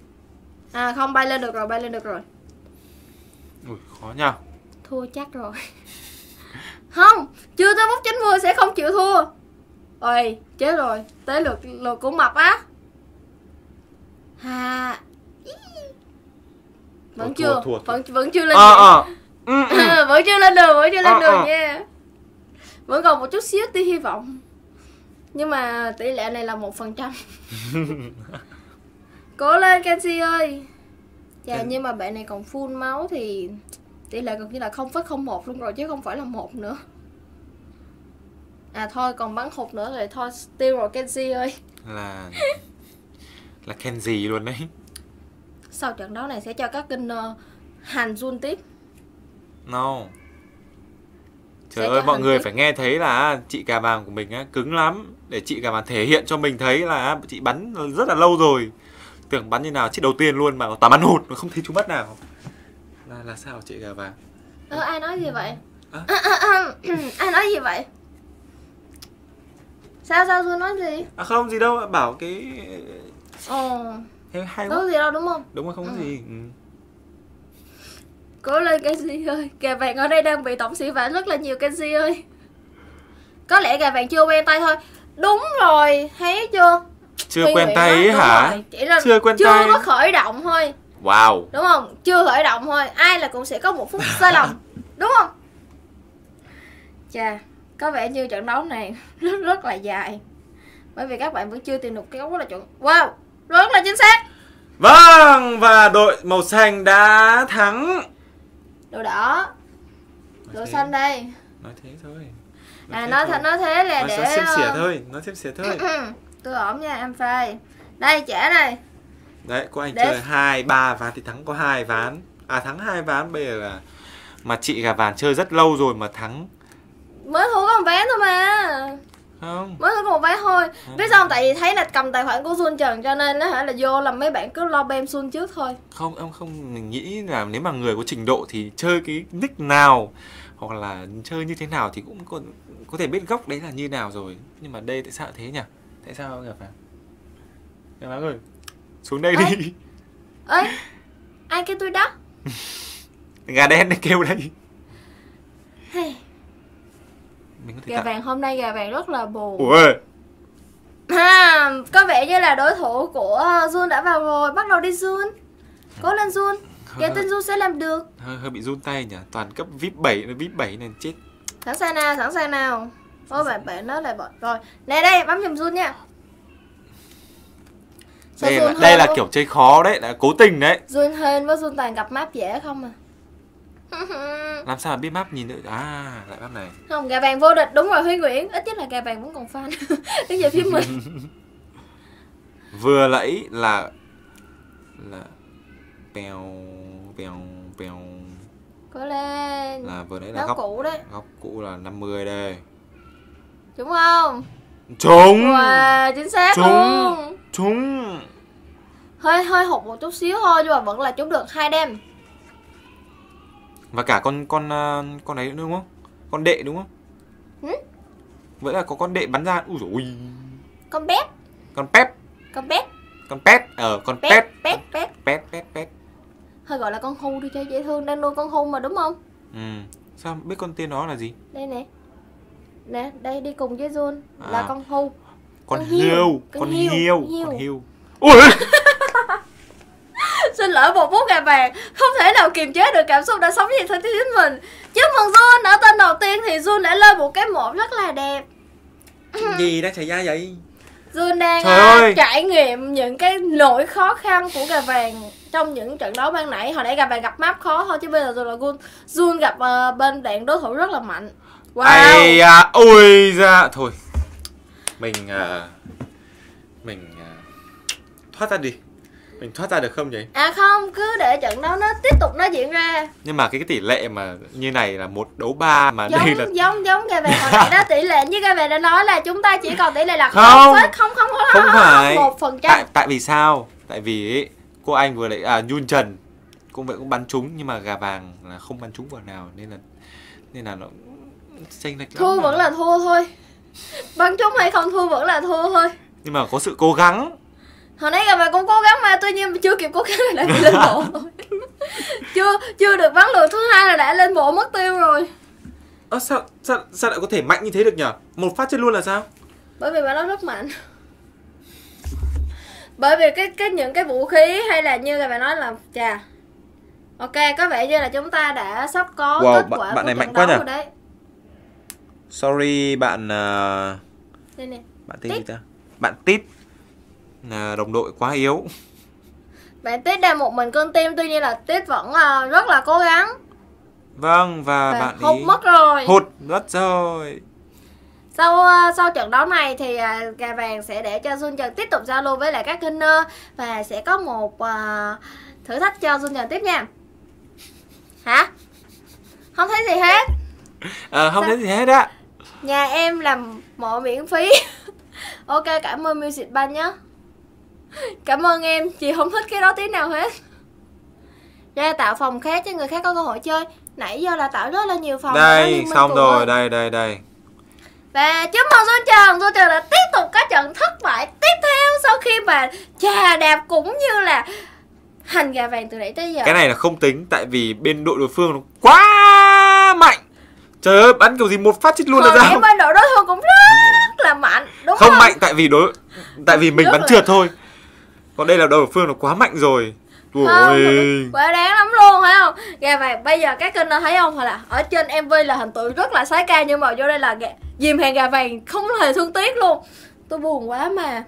Speaker 1: À không, bay lên được rồi, bay lên được rồi.
Speaker 2: Ui khó nha.
Speaker 1: Thua chắc rồi Không, chưa tới mốc 90 sẽ không chịu thua. Ôi, chết rồi Tới lượt, lượt của mập á. Ha Ý. Vẫn
Speaker 2: Thua,
Speaker 1: chưa,
Speaker 2: thua, thua,
Speaker 1: vẫn vẫn chưa lên
Speaker 2: ừ, ừ. *laughs*
Speaker 1: vẫn chưa lên đường vẫn chưa lên
Speaker 2: Ờ,
Speaker 1: đường
Speaker 2: ờ.
Speaker 1: nha. Vẫn còn một chút xíu tí hy vọng. Nhưng mà tỷ lệ này là một phần trăm. *laughs* Cố lên Kenji ơi. Dạ
Speaker 2: Ken-
Speaker 1: nhưng mà bạn này còn full máu thì tỷ lệ gần như là 0,01 luôn rồi chứ không phải là một nữa. À thôi còn bắn hụt nữa rồi thôi tiêu rồi Kenji ơi.
Speaker 2: Là là Kenji luôn đấy.
Speaker 1: Sau trận đấu này sẽ cho các kênh uh, hành run tiếp.
Speaker 2: No.
Speaker 1: Sẽ
Speaker 2: trời
Speaker 1: cho
Speaker 2: ơi mọi người
Speaker 1: tiếp.
Speaker 2: phải nghe thấy là chị cà vàng của mình á cứng lắm. Để chị cà vàng thể hiện cho mình thấy là chị bắn rất là lâu rồi. Tưởng bắn như nào chết đầu tiên luôn mà toàn bắn hụt nó không thấy trúng mắt nào là là sao chị cà vàng
Speaker 1: Ơ ai nói gì vậy?
Speaker 2: À? *coughs*
Speaker 1: ai nói gì vậy? Sao sao Xuân nói gì?
Speaker 2: à không gì đâu bảo cái
Speaker 1: Ồ,
Speaker 2: hay hay
Speaker 1: đâu
Speaker 2: quá
Speaker 1: gì đâu đúng không?
Speaker 2: đúng không không có
Speaker 1: Ừ.
Speaker 2: gì ừ.
Speaker 1: Cố lên Kenji ơi Gà vàng ở đây đang bị tổng sĩ phạt rất là nhiều Kenji ơi Có lẽ gà vàng chưa quen tay thôi Đúng rồi, thấy chưa?
Speaker 2: chưa
Speaker 1: Huy
Speaker 2: quen tay ấy hả
Speaker 1: rồi, Chỉ là
Speaker 2: Chưa quen
Speaker 1: chưa
Speaker 2: tay.
Speaker 1: có khởi động thôi
Speaker 2: wow.
Speaker 1: Đúng không? Chưa khởi động thôi. Ai là cũng sẽ có một phút sai lầm *laughs* Đúng không? Chà Có vẻ như trận đấu này *laughs* rất rất là dài. Bởi vì các bạn vẫn chưa tìm được cái góc là chuẩn. Wow Rất là chính xác.
Speaker 2: Vâng và đội màu xanh đã thắng.
Speaker 1: Đồ đỏ.
Speaker 2: Thế.
Speaker 1: xanh đây.
Speaker 2: Nói thế thôi.
Speaker 1: À
Speaker 2: thế
Speaker 1: nói,
Speaker 2: thôi.
Speaker 1: th- nói thế là
Speaker 2: nói
Speaker 1: để
Speaker 2: xem xỉa
Speaker 1: ờ,
Speaker 2: thôi nói xem xỉa thôi. *clears throat*
Speaker 1: Tôi ổn nha em phai Đây trả này
Speaker 2: đấy có anh
Speaker 1: Để-
Speaker 2: chơi hai ba ván thì thắng có hai ván. À thắng hai ván bây giờ là mà chị gà vàng chơi rất lâu rồi mà thắng.
Speaker 1: Mới thua có một ván thôi mà.
Speaker 2: Không.
Speaker 1: Mới thua có một ván thôi. Biết sao không? Tại vì thấy là cầm tài khoản của Sun Trần Cho nên nó hả là vô là mấy bạn cứ lo bem Sun trước thôi.
Speaker 2: Không em không mình nghĩ là nếu mà người có trình độ thì chơi cái nick nào hoặc là chơi như thế nào thì cũng có, có thể biết góc đấy là như nào rồi. Nhưng mà đây tại sao thế nhỉ? Tại sao gà vàng gà vàng ơi xuống đây
Speaker 1: Ê.
Speaker 2: đi.
Speaker 1: Ê. Ai kêu tôi đó? *laughs*
Speaker 2: Gà đen này kêu đây.
Speaker 1: Hey,
Speaker 2: mình có thể
Speaker 1: Gà
Speaker 2: tặng
Speaker 1: vàng hôm nay gà vàng rất là buồn
Speaker 2: ủa
Speaker 1: ha, Có vẻ như là đối thủ của Jun đã vào rồi. Bắt đầu đi Jun. Cố lên Jun.
Speaker 2: Hơi,
Speaker 1: tin Jun sẽ làm được.
Speaker 2: Hơi, hơi bị run tay nhỉ? Toàn cấp vip 7 vip 7 này chết.
Speaker 1: Sẵn sàng nào, sẵn sàng nào. Ôi bạn bạn nó lại bỏ Rồi, nè đây, bấm giùm Jun nha Sao
Speaker 2: đây là, đây là kiểu chơi khó đấy là cố tình đấy.
Speaker 1: Jun hên với Jun toàn gặp map dễ không à? *laughs*
Speaker 2: Làm sao mà biết map nhìn được? À lại map này.
Speaker 1: Không, gà vàng vô địch, đúng rồi Huy Nguyễn. Ít nhất là gà vàng vẫn còn fan. *laughs* Đứng về phía mình. *laughs*
Speaker 2: Vừa nãy là là bèo bèo bèo
Speaker 1: Cố lên.
Speaker 2: Là vừa nãy là
Speaker 1: Góc
Speaker 2: góc
Speaker 1: cũ đấy.
Speaker 2: góc cũ là 50 đây.
Speaker 1: Đúng không?
Speaker 2: Trúng.
Speaker 1: Wow, chính xác
Speaker 2: Trúng.
Speaker 1: luôn.
Speaker 2: Trúng.
Speaker 1: Hơi hơi hụt một chút xíu thôi Nhưng mà vẫn là trúng được hai đêm.
Speaker 2: Và cả con con ờ, con ấy nữa đúng không? Con đệ đúng không?
Speaker 1: Ừ?
Speaker 2: vẫn là có con đệ bắn ra. Ui dồi
Speaker 1: Con bét
Speaker 2: con pep.
Speaker 1: Con bét
Speaker 2: con pet ờ con pet
Speaker 1: Bét Bét
Speaker 2: pet pet pet
Speaker 1: Hơi gọi là con hu đi cho dễ thương Đang nuôi con hu mà đúng không?
Speaker 2: ừ. Sao biết con tên nó là gì?
Speaker 1: Đây nè Nè, đây đi cùng với Jun. Là
Speaker 2: À.
Speaker 1: con hu
Speaker 2: con,
Speaker 1: Con
Speaker 2: hiêu, con hiêu, con
Speaker 1: hiêu.
Speaker 2: ui. *laughs*
Speaker 1: Xin lỗi một phút gà vàng. Không thể nào kiềm chế được cảm xúc đã sống gì thân chính mình. Chúc mừng Jun Ở tên đầu tiên thì Jun đã lên một cái một rất là đẹp.
Speaker 2: Gì đang xảy ra vậy?
Speaker 1: Jun đang à, trải nghiệm những cái nỗi khó khăn của gà vàng trong những trận đấu ban nãy. Hồi nãy gà vàng gặp map khó thôi chứ bây giờ rồi là Jun, Jun gặp à, bên đạn đối thủ rất là mạnh. Wow!
Speaker 2: ai à ui ra thôi mình à, mình à, thoát ra đi mình thoát ra được không vậy
Speaker 1: À không, cứ để trận đấu nó tiếp tục nó diễn ra.
Speaker 2: nhưng mà cái, cái tỷ lệ mà như này là một đấu ba mà
Speaker 1: Giống
Speaker 2: đây là
Speaker 1: giống giống gà vàng hồi nãy đó tỷ lệ như gà vàng đã nói là chúng ta chỉ còn tỷ lệ là
Speaker 2: Không.
Speaker 1: không không không không
Speaker 2: không phải
Speaker 1: một phần
Speaker 2: tại
Speaker 1: trăm.
Speaker 2: tại vì sao tại vì ấy, cô anh vừa lại à nhun trần cũng vậy cũng bắn trúng nhưng mà gà vàng là không bắn trúng vào nào nên là nên là nó chênh lệch lắm
Speaker 1: Thua
Speaker 2: mà.
Speaker 1: vẫn là thua thôi. Bắn trúng hay không thua vẫn là thua thôi.
Speaker 2: nhưng mà có sự cố gắng
Speaker 1: hồi nãy gà vàng cũng cố gắng mà tuy nhiên chưa kịp cố gắng là đã bị lên bộ *laughs* chưa chưa được bắn lượt thứ hai là đã lên bộ mất tiêu rồi
Speaker 2: Ơ sao, sao sao lại có thể mạnh như thế được nhở một phát chết luôn là sao
Speaker 1: bởi vì bạn nó rất mạnh bởi vì cái cái những cái vũ khí hay là như là bạn nói là chà ok có vẻ như là chúng ta đã sắp có
Speaker 2: Wow,
Speaker 1: kết
Speaker 2: bạn-
Speaker 1: quả
Speaker 2: bạn này
Speaker 1: của
Speaker 2: mạnh
Speaker 1: trận
Speaker 2: quá
Speaker 1: đấu
Speaker 2: nhỉ?
Speaker 1: đấy
Speaker 2: sorry bạn à,
Speaker 1: đây nè
Speaker 2: bạn tên gì
Speaker 1: Tít.
Speaker 2: ta bạn tít là đồng đội quá yếu
Speaker 1: bạn Tít đang một mình con tim tuy nhiên là Tít vẫn à, rất là cố gắng
Speaker 2: vâng và,
Speaker 1: và
Speaker 2: bạn
Speaker 1: hụt
Speaker 2: ý
Speaker 1: mất rồi
Speaker 2: hụt mất rồi
Speaker 1: Sau à, sau trận đấu này thì à, gà vàng sẽ để cho Jun Trần tiếp tục giao lưu với lại các killer và sẽ có một à, thử thách cho Jun Trần tiếp nha. Hả? Không thấy gì hết.
Speaker 2: à, *laughs* không
Speaker 1: Sao?
Speaker 2: thấy gì hết á
Speaker 1: Nhà em làm mộ miễn phí. *laughs* ok, cảm ơn Music Bank nhé. Cảm ơn em, chị không thích cái đó tí nào hết. Ra tạo phòng khác cho người khác có cơ hội chơi. Nãy giờ là tạo rất là nhiều phòng.
Speaker 2: đây xong rồi
Speaker 1: ơi.
Speaker 2: đây đây đây
Speaker 1: Và chúc mừng Xuân Trần Xuân Trần đã tiếp tục có trận thất bại tiếp theo Sau khi mà trà đạp cũng như là hành gà vàng từ nãy tới giờ
Speaker 2: cái này là không tính tại vì bên đội đối phương nó quá mạnh trời ơi bắn kiểu gì một phát chết luôn là
Speaker 1: Hồi nãy
Speaker 2: sao
Speaker 1: bên đội đối thủ cũng rất là mạnh Đúng không?
Speaker 2: không? mạnh tại vì đối tại vì mình
Speaker 1: Rất
Speaker 2: bắn
Speaker 1: là-
Speaker 2: trượt thôi. Còn đây là đối phương nó quá mạnh rồi. Ui.
Speaker 1: Không,
Speaker 2: ôi.
Speaker 1: quá đáng lắm luôn phải không? Gà vàng bây giờ các kênh thấy không? Là ở trên MV là hình tượng rất là sái ca Nhưng mà vô đây là gà, dìm hàng gà vàng không hề thương tiếc luôn. Tôi buồn quá mà.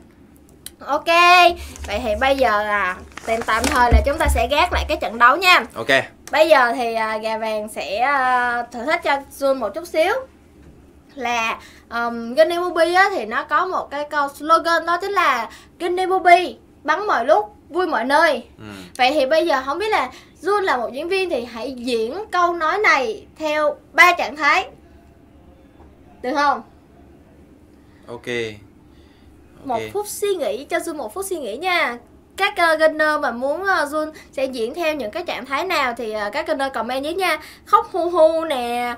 Speaker 1: Ok Vậy thì bây giờ là tạm thời là chúng ta sẽ gác lại cái trận đấu nha.
Speaker 2: Ok
Speaker 1: Bây giờ thì à, gà vàng sẽ à, thử thách cho Jun một chút xíu Là um, Ginny Bobby á, thì nó có một cái câu slogan đó chính là Ginny Bobby bắn mọi lúc, vui mọi nơi
Speaker 2: ừ.
Speaker 1: Vậy thì bây giờ không biết là Jun là một diễn viên thì hãy diễn câu nói này theo ba trạng thái Được không?
Speaker 2: ok
Speaker 1: Một
Speaker 2: Ok.
Speaker 1: phút suy nghĩ, cho Jun một phút suy nghĩ nha các uh, gunner mà muốn uh, Jun sẽ diễn theo những cái trạng thái nào thì uh, các gunner comment nhé nha. Khóc hu hu nè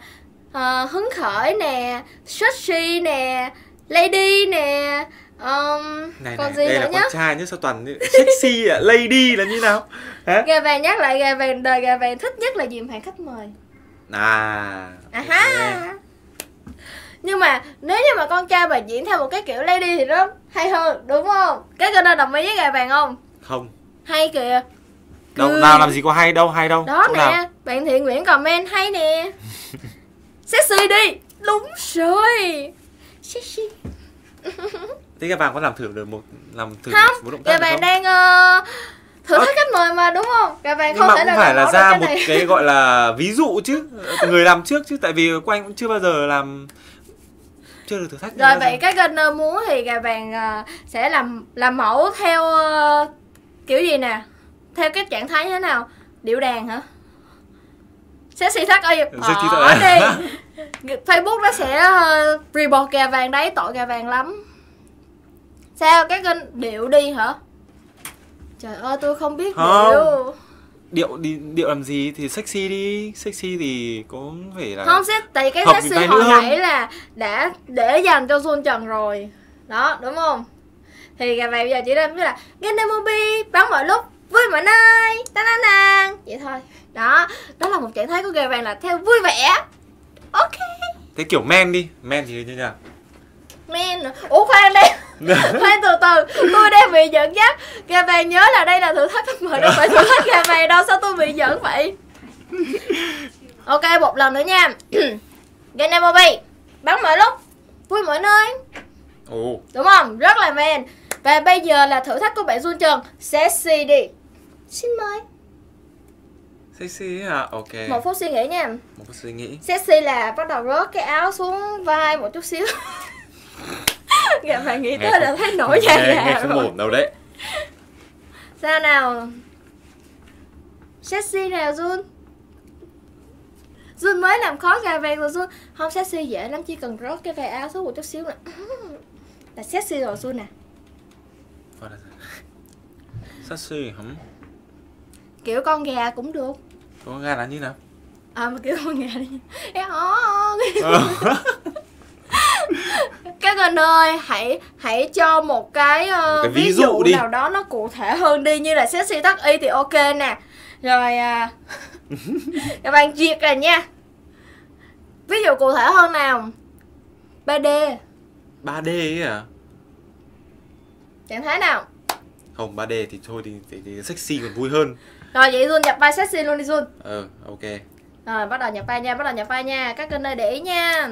Speaker 1: ờ, hứng khởi nè sexy nè lady nè um,
Speaker 2: này
Speaker 1: còn
Speaker 2: này
Speaker 1: gì
Speaker 2: đây
Speaker 1: nữa
Speaker 2: là
Speaker 1: nhá?
Speaker 2: con trai nhá sao toàn sexy à lady là như nào? Hả?
Speaker 1: Gà vàng nhắc lại gà vàng đời gà vàng thích nhất là dìm hàng khách mời?
Speaker 2: À
Speaker 1: à ha. Nhưng mà nếu như mà con trai mà diễn theo một cái kiểu lady thì nó hay hơn đúng không? Các gunner đồng ý với gà vàng không
Speaker 2: không.
Speaker 1: Hay kìa.
Speaker 2: Đâu
Speaker 1: Cười.
Speaker 2: nào làm gì có hay đâu hay đâu.
Speaker 1: Đó
Speaker 2: Chỗ
Speaker 1: nè
Speaker 2: nào?
Speaker 1: bạn thiện nguyễn comment hay nè. *laughs* Sexy đi. Đúng rồi. Sexy. *laughs*
Speaker 2: Thế các bạn có làm thử được một làm thử
Speaker 1: không.
Speaker 2: một động tác
Speaker 1: gà
Speaker 2: được
Speaker 1: vàng
Speaker 2: không?
Speaker 1: đang ờ, thử thách khách mời mà đúng không? Gà vàng
Speaker 2: nhưng
Speaker 1: không thể nào
Speaker 2: phải là ra một
Speaker 1: này.
Speaker 2: cái *laughs* gọi là ví dụ chứ người làm trước chứ tại vì của anh cũng chưa bao giờ làm chưa được thử thách
Speaker 1: rồi vậy các gunner muốn thì gà vàng ờ, sẽ làm làm mẫu theo ờ, kiểu gì nè? Theo cái trạng thái như thế nào? Điệu đàn hả? Sexy thắt ơi.
Speaker 2: Sexy
Speaker 1: ờ,
Speaker 2: à?
Speaker 1: đi. *laughs* Facebook nó sẽ uh, report gà vàng đấy tội gà vàng lắm. Sao? Cái kênh điệu đi hả? Trời ơi tôi không biết
Speaker 2: Không.
Speaker 1: điệu.
Speaker 2: Điệu đi điệu làm gì thì sexy đi. Sexy thì cũng phải là
Speaker 1: không sẽ tại cái sexy hồi nãy là đã để dành cho Sun Trần rồi. Đó đúng không thì gà vàng bây giờ chỉ như là Genemobi bắn mọi lúc vui mọi nơi ta na nàng vậy thôi. Đó đó là một trạng thái của gà vàng là theo vui vẻ. Ok.
Speaker 2: Thế kiểu men đi. Men thì như nào?
Speaker 1: Men ủa khoan đi. *laughs* Khoan từ từ. Tôi đang bị dẫn dắt. Gà vàng nhớ là đây là thử thách khách mời. Đâu phải thử thách gà vàng đâu. Sao tôi bị dẫn vậy? Ok một lần nữa nha. Genemobi bắn mọi lúc vui mọi nơi
Speaker 2: ồ.
Speaker 1: Đúng không? Rất là men Và bây giờ là thử thách của bạn Xuân Trần. Sexy đi. Xin mời.
Speaker 2: Sexy hả? Ok.
Speaker 1: Một phút suy nghĩ nha.
Speaker 2: Một phút suy nghĩ.
Speaker 1: Sexy là bắt đầu rớt cái áo xuống vai một chút xíu. *laughs* Gà bạn nghĩ tới là thấy nổi da
Speaker 2: nghe, nghe
Speaker 1: gà
Speaker 2: không ổn đâu đấy.
Speaker 1: Sao nào? Sexy nào Jun Jun mới làm khó gà vàng rồi Jun Không sexy dễ lắm Chỉ cần rớt cái vai áo xuống một chút xíu nè *laughs* Là sexy rồi Jun nè
Speaker 2: is sexy hả
Speaker 1: Kiểu con gà cũng được.
Speaker 2: Có gà là như nào?
Speaker 1: À mà kiểu con gà đi Ê, ó,
Speaker 2: Ờ. *laughs*
Speaker 1: các anh ơi hãy hãy cho một cái, ờ,
Speaker 2: Một cái
Speaker 1: ví,
Speaker 2: ví
Speaker 1: dụ,
Speaker 2: dụ đi.
Speaker 1: nào đó nó cụ thể hơn đi như là sexy tắc y thì ok nè. Rồi à, *laughs* các bạn duyệt rồi nha. Ví dụ cụ thể hơn nào? 3D
Speaker 2: 3D ấy à?
Speaker 1: Trạng thái nào
Speaker 2: không 3D thì thôi thì, thì, thì sexy còn vui hơn.
Speaker 1: Rồi vậy Jun nhập vai sexy luôn đi Jun
Speaker 2: ờ ok.
Speaker 1: Rồi bắt đầu nhập vai nha bắt đầu nhập vai nha. Các kênh ơi để ý nha.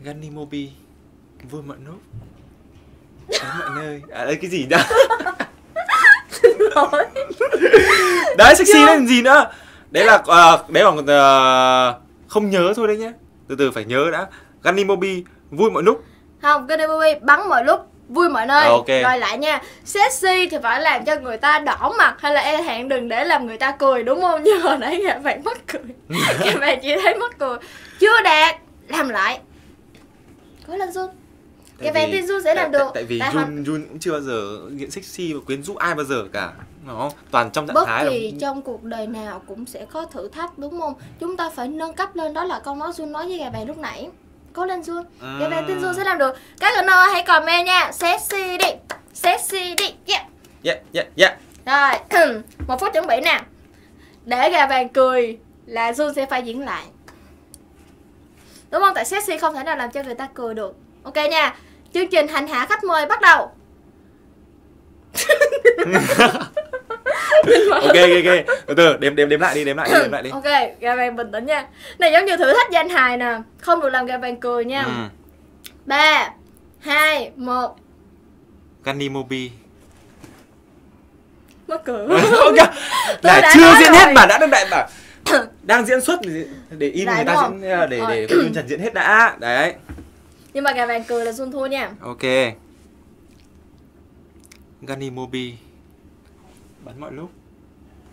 Speaker 2: Ganimobi vui mọi lúc đến mọi nơi. À đây cái gì đó *laughs* đấy sexy đấy làm gì nữa? Đấy là ờ, đấy còn ờ, không nhớ thôi đấy nhé từ từ phải nhớ đã. Ganimobi vui mọi lúc
Speaker 1: không cái movie bắn mọi lúc vui mọi nơi.
Speaker 2: Ok.
Speaker 1: rồi lại nha sexy thì phải làm cho người ta đỏ mặt hay là e hẹn đừng để làm người ta cười đúng không? *laughs* Như hồi nãy các bạn mắc cười. *laughs* Các bạn chỉ thấy mắc cười. Chưa đạt làm lại. Cố lên Jun. Các bạn tin Jun sẽ làm được.
Speaker 2: tại vì
Speaker 1: Tại
Speaker 2: Jun Jun cũng chưa bao giờ nghiện sexy và quyến rũ ai bao giờ cả nó toàn trong trạng
Speaker 1: bất
Speaker 2: thái là
Speaker 1: kỳ trong cuộc đời nào cũng sẽ có thử thách đúng không? Chúng ta phải nâng cấp lên đó là câu nói Jun nói với gà bạn lúc nãy cố lên Jun
Speaker 2: À.
Speaker 1: gà bạn tin Jun sẽ làm được. Các bạn ơi hãy comment nha. Sexy đi. Sexy đi. Yeah.
Speaker 2: yeah yeah yeah
Speaker 1: rồi *clears throat* một phút chuẩn bị nè. Để gà vàng cười là Jun sẽ phải diễn lại. Đúng không? Tại sexy không thể nào làm cho người ta cười được. Ok nha. Chương trình hành hạ khách mời bắt đầu *laughs* *laughs* *laughs*
Speaker 2: ok ok ok. Từ từ đếm đếm đếm lại đi đếm lại đi đếm lại đi. *clears throat*
Speaker 1: Ok gà vàng bình tĩnh nha. Này giống như thử thách danh hài nè. Không được làm gà vàng cười nha.
Speaker 2: Ừ.
Speaker 1: ba hai một.
Speaker 2: Ganimobi
Speaker 1: mắc cười. *laughs*
Speaker 2: Ok *laughs*
Speaker 1: Tôi
Speaker 2: là chưa diễn
Speaker 1: rồi.
Speaker 2: hết mà đã được đại bảo *clears throat* đang diễn xuất để in
Speaker 1: Lại
Speaker 2: người ta
Speaker 1: không?
Speaker 2: diễn để để
Speaker 1: Rồi.
Speaker 2: Yun Trần diễn hết đã. Đấy.
Speaker 1: Nhưng mà gà vàng cười là Jun thua nha.
Speaker 2: Ok. Ganimobi bắn mọi lúc.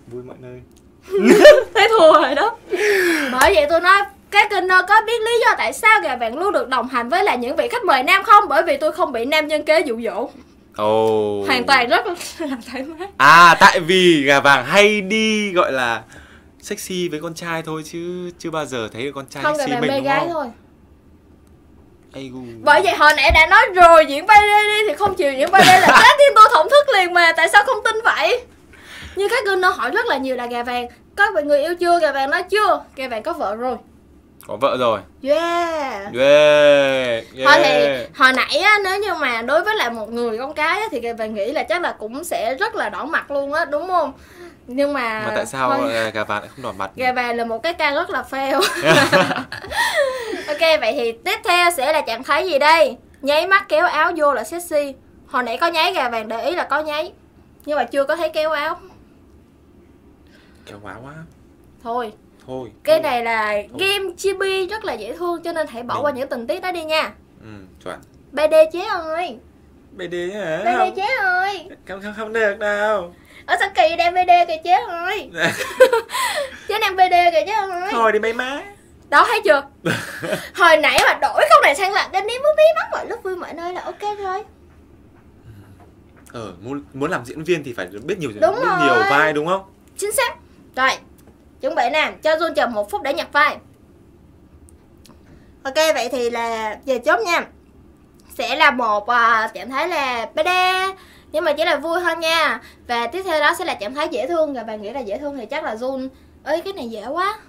Speaker 2: Vui mọi nơi. *laughs*
Speaker 1: Thấy thua rồi đó. Bởi vậy tôi nói các kênh có biết lý do tại sao gà vàng luôn được đồng hành với là những vị khách mời nam không? Bởi vì tôi không bị nam nhân kế dụ dỗ.
Speaker 2: Ồ.
Speaker 1: Hoàn toàn rất là *laughs* thoải mái.
Speaker 2: À tại vì gà vàng hay đi gọi là sexy với con trai thôi chứ chưa bao giờ thấy được con trai
Speaker 1: không
Speaker 2: sexy mình
Speaker 1: mê
Speaker 2: đúng
Speaker 1: gái
Speaker 2: không?
Speaker 1: thôi.
Speaker 2: Ây gu.
Speaker 1: bởi vậy hồi nãy đã nói rồi diễn bay đi thì không chịu diễn bay là trái tim tôi thổn thức liền mà tại sao không tin vậy như các kênh nó hỏi rất là nhiều là gà vàng. Có bạn người yêu chưa? Gà vàng nói chưa? Gà vàng có vợ rồi.
Speaker 2: Có vợ rồi.
Speaker 1: Yeah.
Speaker 2: Yeah, yeah.
Speaker 1: Thôi thì hồi nãy á, nếu như mà đối với lại một người con cái á, thì gà vàng nghĩ là chắc là cũng sẽ rất là đỏ mặt luôn á đúng không? Nhưng mà
Speaker 2: mà tại sao
Speaker 1: thôi,
Speaker 2: ờ, gà vàng lại không đỏ mặt?
Speaker 1: Gà vàng là một cái ca rất là fail. *laughs* *laughs* Ok vậy thì tiếp theo sẽ là trạng thái gì đây? Nháy mắt kéo áo vô là sexy. Hồi nãy có nháy gà vàng để ý là có nháy nhưng mà chưa có thấy kéo áo
Speaker 2: kéo áo quá
Speaker 1: thôi
Speaker 2: thôi
Speaker 1: cái
Speaker 2: thôi.
Speaker 1: này là game chibi rất là dễ thương cho nên hãy bỏ
Speaker 2: Mình-
Speaker 1: qua những tình tiết đó đi nha
Speaker 2: ừ chuẩn
Speaker 1: 3D chế ơi
Speaker 2: BD hả?
Speaker 1: BD
Speaker 2: Không.
Speaker 1: chế rồi
Speaker 2: Không, không, không được đâu.
Speaker 1: Ở sao kỳ đem BD kìa chế rồi *laughs* Chế đem BD kìa chế rồi
Speaker 2: Thôi đi mấy má.
Speaker 1: Đó thấy chưa *laughs* Hồi nãy mà đổi câu này sang là Cái ní bút bí bắt mọi lúc vui mọi nơi là ok rồi
Speaker 2: Ờ, muốn muốn làm diễn viên thì phải biết nhiều
Speaker 1: Đúng
Speaker 2: biết
Speaker 1: rồi.
Speaker 2: nhiều vai đúng không?
Speaker 1: Chính xác Rồi Chuẩn bị nè Cho Jun chờ một phút để nhặt vai Ok vậy thì là Giờ chốt nha Sẽ là một à, trạng thái là BD Nhưng mà chỉ là vui thôi nha Và tiếp theo đó sẽ là trạng thái dễ thương Và bạn nghĩ là dễ thương thì chắc là Jun ơi cái này dễ quá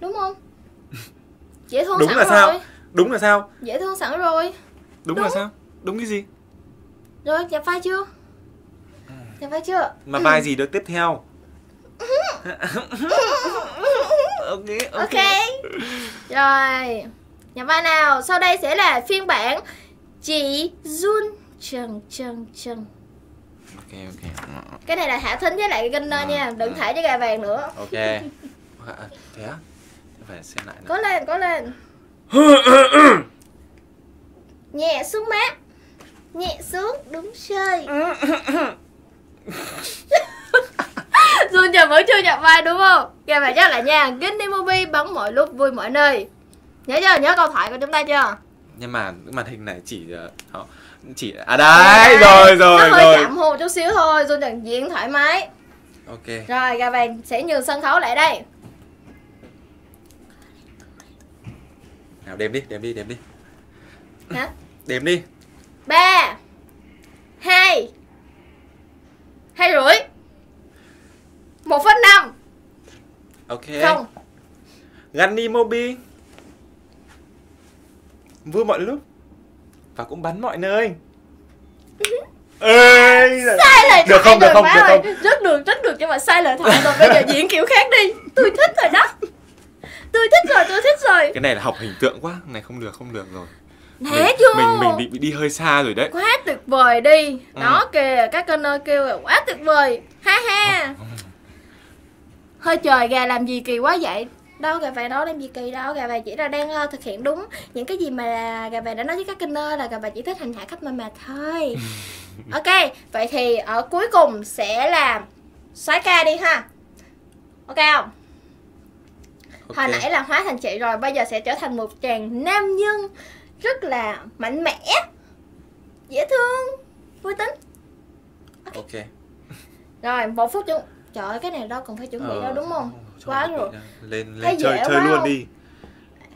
Speaker 1: Đúng không? Dễ thương
Speaker 2: Đúng
Speaker 1: sẵn
Speaker 2: là
Speaker 1: rồi
Speaker 2: sao? Đúng là sao?
Speaker 1: Dễ thương sẵn rồi
Speaker 2: Đúng, là
Speaker 1: Đúng.
Speaker 2: sao? Đúng cái gì?
Speaker 1: Rồi nhập vai chưa? Nhập vai chưa?
Speaker 2: Mà vai gì được tiếp theo? Ok, ok.
Speaker 1: Ok. Rồi. Nhập vai nào? Sau đây sẽ là phiên bản Chị Jun Trần Trần Trần
Speaker 2: Ok, ok.
Speaker 1: Cái này là thả thính với lại cái Ginner nha. Đừng thả với gà vàng nữa.
Speaker 2: Ok. À, thế á? Phải xem lại nào.
Speaker 1: Có lên, có lên. Nhẹ xuống má. Nhẹ xuống, đúng chơi Jun giờ vẫn chưa nhập vai đúng không? Gà vàng chắc là nha Ginny Movie bắn mọi lúc vui mọi nơi Nhớ chưa? Nhớ câu thoại của chúng ta chưa?
Speaker 2: Nhưng mà cái màn hình này chỉ ờ, họ chỉ à đấy, rồi rồi
Speaker 1: Nó hơi
Speaker 2: rồi.
Speaker 1: chậm hô chút xíu thôi Jun dần diễn thoải mái
Speaker 2: Ok.
Speaker 1: Rồi gà vàng sẽ nhường sân khấu lại đây
Speaker 2: Nào đếm đi, đếm đi, đếm đi.
Speaker 1: Hả? *laughs*
Speaker 2: Đếm đi.
Speaker 1: ba hai hai rưỡi một phẩy năm
Speaker 2: Ok.
Speaker 1: không
Speaker 2: Gunny Mobi. Vui mọi lúc và cũng bắn mọi nơi. *laughs* Ê,
Speaker 1: sai lời
Speaker 2: được không, được không, được
Speaker 1: ơi.
Speaker 2: không?
Speaker 1: rất được rất được nhưng mà sai lời thoại rồi bây giờ diễn kiểu khác đi tôi thích rồi đó tôi thích rồi tôi thích rồi
Speaker 2: Cái này là học hình tượng quá, này không được, không được rồi.
Speaker 1: thế
Speaker 2: mình,
Speaker 1: chưa
Speaker 2: mình mình bị, bị đi hơi xa rồi đấy.
Speaker 1: quá tuyệt vời đi
Speaker 2: Ừ.
Speaker 1: đó kìa các kênh ơi kêu là quá tuyệt vời ha ha hơi trời gà làm gì kỳ quá vậy? Đâu gà vàng đó làm gì kỳ đâu. Gà vàng chỉ là đang ờ, thực hiện đúng những cái gì mà gà vàng đã nói với các kênh là gà vàng chỉ thích hành hạ khách mà mà thôi. *laughs* Ok vậy thì ở cuối cùng sẽ là soái ca đi ha. Ok không?
Speaker 2: Ok.
Speaker 1: hồi nãy là hóa thành chị rồi bây giờ sẽ trở thành một chàng nam nhân rất là mạnh mẽ dễ thương vui tính.
Speaker 2: Ok.
Speaker 1: rồi một phút chung trời ơi cái này đâu cần phải chuẩn bị
Speaker 2: Ờ,
Speaker 1: đâu đúng không quá rồi.
Speaker 2: đâu. Lên
Speaker 1: Thấy
Speaker 2: lên chơi
Speaker 1: dễ
Speaker 2: chơi luôn
Speaker 1: không?
Speaker 2: đi.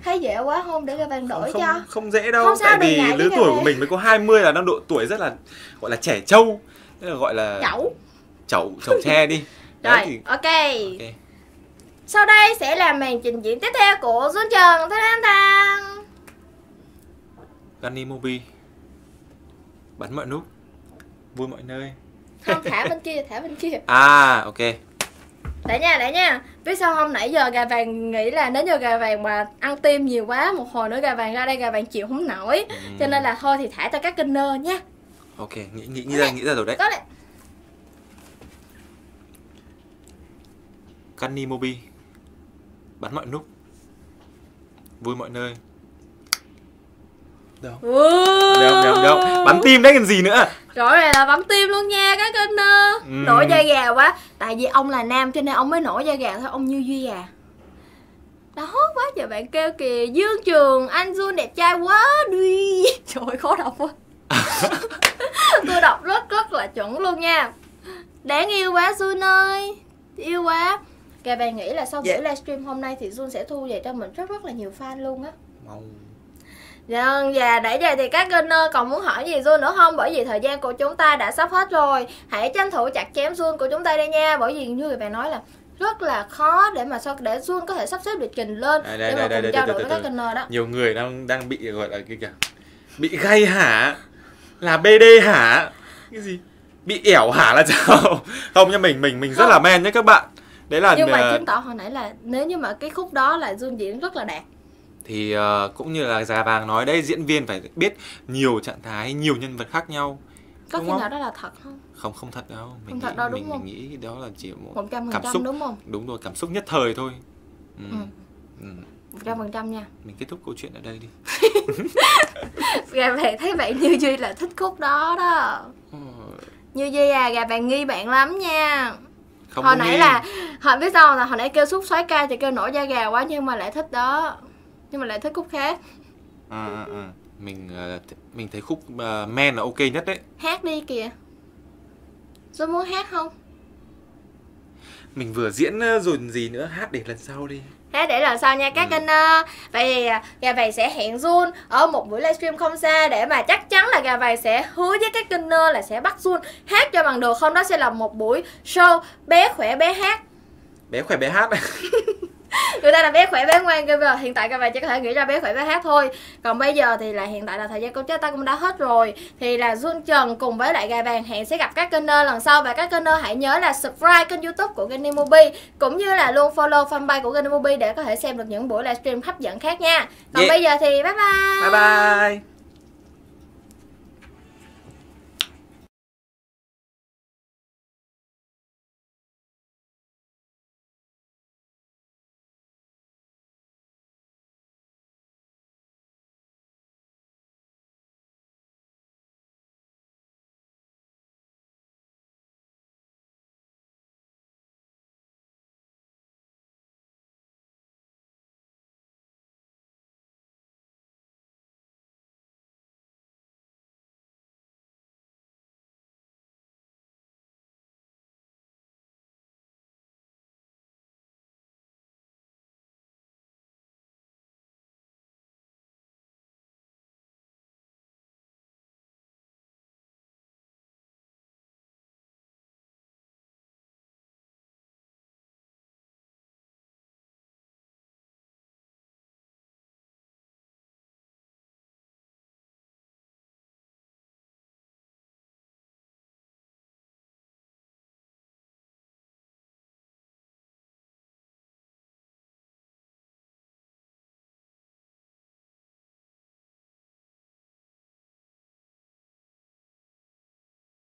Speaker 1: thấy dễ quá không? Để cho bạn đổi
Speaker 2: không,
Speaker 1: cho.
Speaker 2: không, không dễ đâu
Speaker 1: Không
Speaker 2: tại vì lứa tuổi của mình mới có 20 là đang độ tuổi rất là gọi là trẻ trâu. Tức là gọi là
Speaker 1: chậu.
Speaker 2: Chậu chậu tre đi. *laughs*
Speaker 1: Rồi
Speaker 2: Đấy thì
Speaker 1: ok.
Speaker 2: Ok.
Speaker 1: sau đây sẽ là màn trình diễn tiếp theo của Xuân Trần Thang Thang Thang
Speaker 2: Gunny Mobi. Bắn mọi nút. Vui mọi nơi
Speaker 1: không thả bên kia thả bên kia.
Speaker 2: À ok.
Speaker 1: Để nha để nha. Biết sao không? Nãy giờ gà vàng nghĩ là nếu như gà vàng mà ăn tim nhiều quá một hồi nữa gà vàng ra đây gà vàng chịu không nổi.
Speaker 2: Ừm.
Speaker 1: cho nên là thôi thì thả cho các kênh nơ nha.
Speaker 2: Ok nghĩ nghĩ nghĩ ra nghĩ ra rồi đấy.
Speaker 1: có đấy
Speaker 2: Gunny Mobi. Bắn mọi nút. Vui mọi nơi đâu? Đâu đâu đâu? Bắn tim đấy còn gì nữa?
Speaker 1: Rõ ràng là bấm tim luôn nha các kênh
Speaker 2: Ừm.
Speaker 1: nổi da gà quá. Tại vì ông là nam cho nên ông mới nổi da gà thôi ông như duy à đó quá trời bạn kêu kìa. Dương trường anh Jun đẹp trai quá đi *laughs* trời ơi, khó đọc quá. *laughs* Tôi đọc rất rất là chuẩn luôn nha. Đáng yêu quá Jun ơi. Yêu quá. Kìa bạn nghĩ là sau buổi
Speaker 2: Dạ.
Speaker 1: livestream hôm nay thì Jun sẽ thu về cho mình rất rất là nhiều fan luôn á.
Speaker 2: Mau.
Speaker 1: Vâng, và nãy giờ thì các kênh còn muốn hỏi gì Jun nữa không? Bởi vì thời gian của chúng ta đã sắp hết rồi. Hãy tranh thủ chặt chém Jun của chúng ta đây nha. Bởi vì như bạn nói là rất là khó để mà sao để Jun có thể sắp xếp lịch trình lên
Speaker 2: Đây,
Speaker 1: để
Speaker 2: đây,
Speaker 1: mà
Speaker 2: đây,
Speaker 1: cùng
Speaker 2: đây,
Speaker 1: trao đổi với các kênh đó.
Speaker 2: Nhiều người đang đang bị gọi là cái kìa bị gay hả? Là bd hả? Cái gì? Bị ẻo hả là sao? *laughs* Không nha mình mình mình rất là men nhé các bạn. Đấy là
Speaker 1: Nhưng mà
Speaker 2: ờ,
Speaker 1: chứng tỏ hồi nãy là nếu như mà cái khúc đó là Jun diễn rất là đạt
Speaker 2: thì ờ, cũng như là già vàng nói đấy diễn viên phải biết nhiều trạng thái nhiều nhân vật khác nhau
Speaker 1: Có
Speaker 2: Đúng
Speaker 1: khi
Speaker 2: không?
Speaker 1: nào đó là thật không?
Speaker 2: không không thật đâu mình
Speaker 1: Không thật
Speaker 2: nghĩ,
Speaker 1: đâu, đúng
Speaker 2: mình,
Speaker 1: không?
Speaker 2: mình nghĩ đó là chỉ một
Speaker 1: Một trăm phần
Speaker 2: cảm
Speaker 1: trăm
Speaker 2: xúc
Speaker 1: đúng không?
Speaker 2: đúng rồi cảm xúc nhất thời thôi ừ.
Speaker 1: Ừ.
Speaker 2: Ừ.
Speaker 1: 100% nha
Speaker 2: mình kết thúc câu chuyện ở đây đi *laughs*
Speaker 1: gà vàng thấy bạn như duy là thích khúc đó đó như duy à gà vàng nghi bạn lắm nha
Speaker 2: không
Speaker 1: hồi nãy
Speaker 2: nghi.
Speaker 1: là họ biết sao là hồi nãy kêu xúc xoái ca thì kêu nổi da gà quá nhưng mà lại thích đó nhưng mà lại thích khúc khác.
Speaker 2: À, à, à. mình th- mình thấy khúc uh, men là ok nhất đấy.
Speaker 1: Hát đi kìa. Dũng muốn hát không?
Speaker 2: Mình vừa diễn rồi gì nữa hát để lần sau đi.
Speaker 1: Thế để lần sau nha các
Speaker 2: Ừ.
Speaker 1: kênh uh, Vậy thì à, gà vàng sẽ hẹn Jun ở một buổi livestream không xa Để mà chắc chắn là gà vàng sẽ hứa với các kênh là sẽ bắt Jun hát cho bằng được. Không đó sẽ là một buổi show bé khỏe bé hát.
Speaker 2: Bé khỏe bé hát *laughs*
Speaker 1: người ta là bé khỏe bé ngoan cơ mà hiện tại các bạn chỉ có thể nghĩ ra bé khỏe bé hát thôi. Còn bây giờ thì là hiện tại là thời gian của chúng ta cũng đã hết rồi. Thì là Jun Trần cùng với lại gà vàng hẹn sẽ gặp các kênh lần sau. Và các kênh hãy nhớ là subscribe kênh youtube của kênh Nemobi cũng như là luôn follow fanpage của kênh Nemobi để có thể xem được những buổi livestream hấp dẫn khác nha. Còn
Speaker 2: Yeah.
Speaker 1: bây giờ thì bye bye.
Speaker 2: Bye bye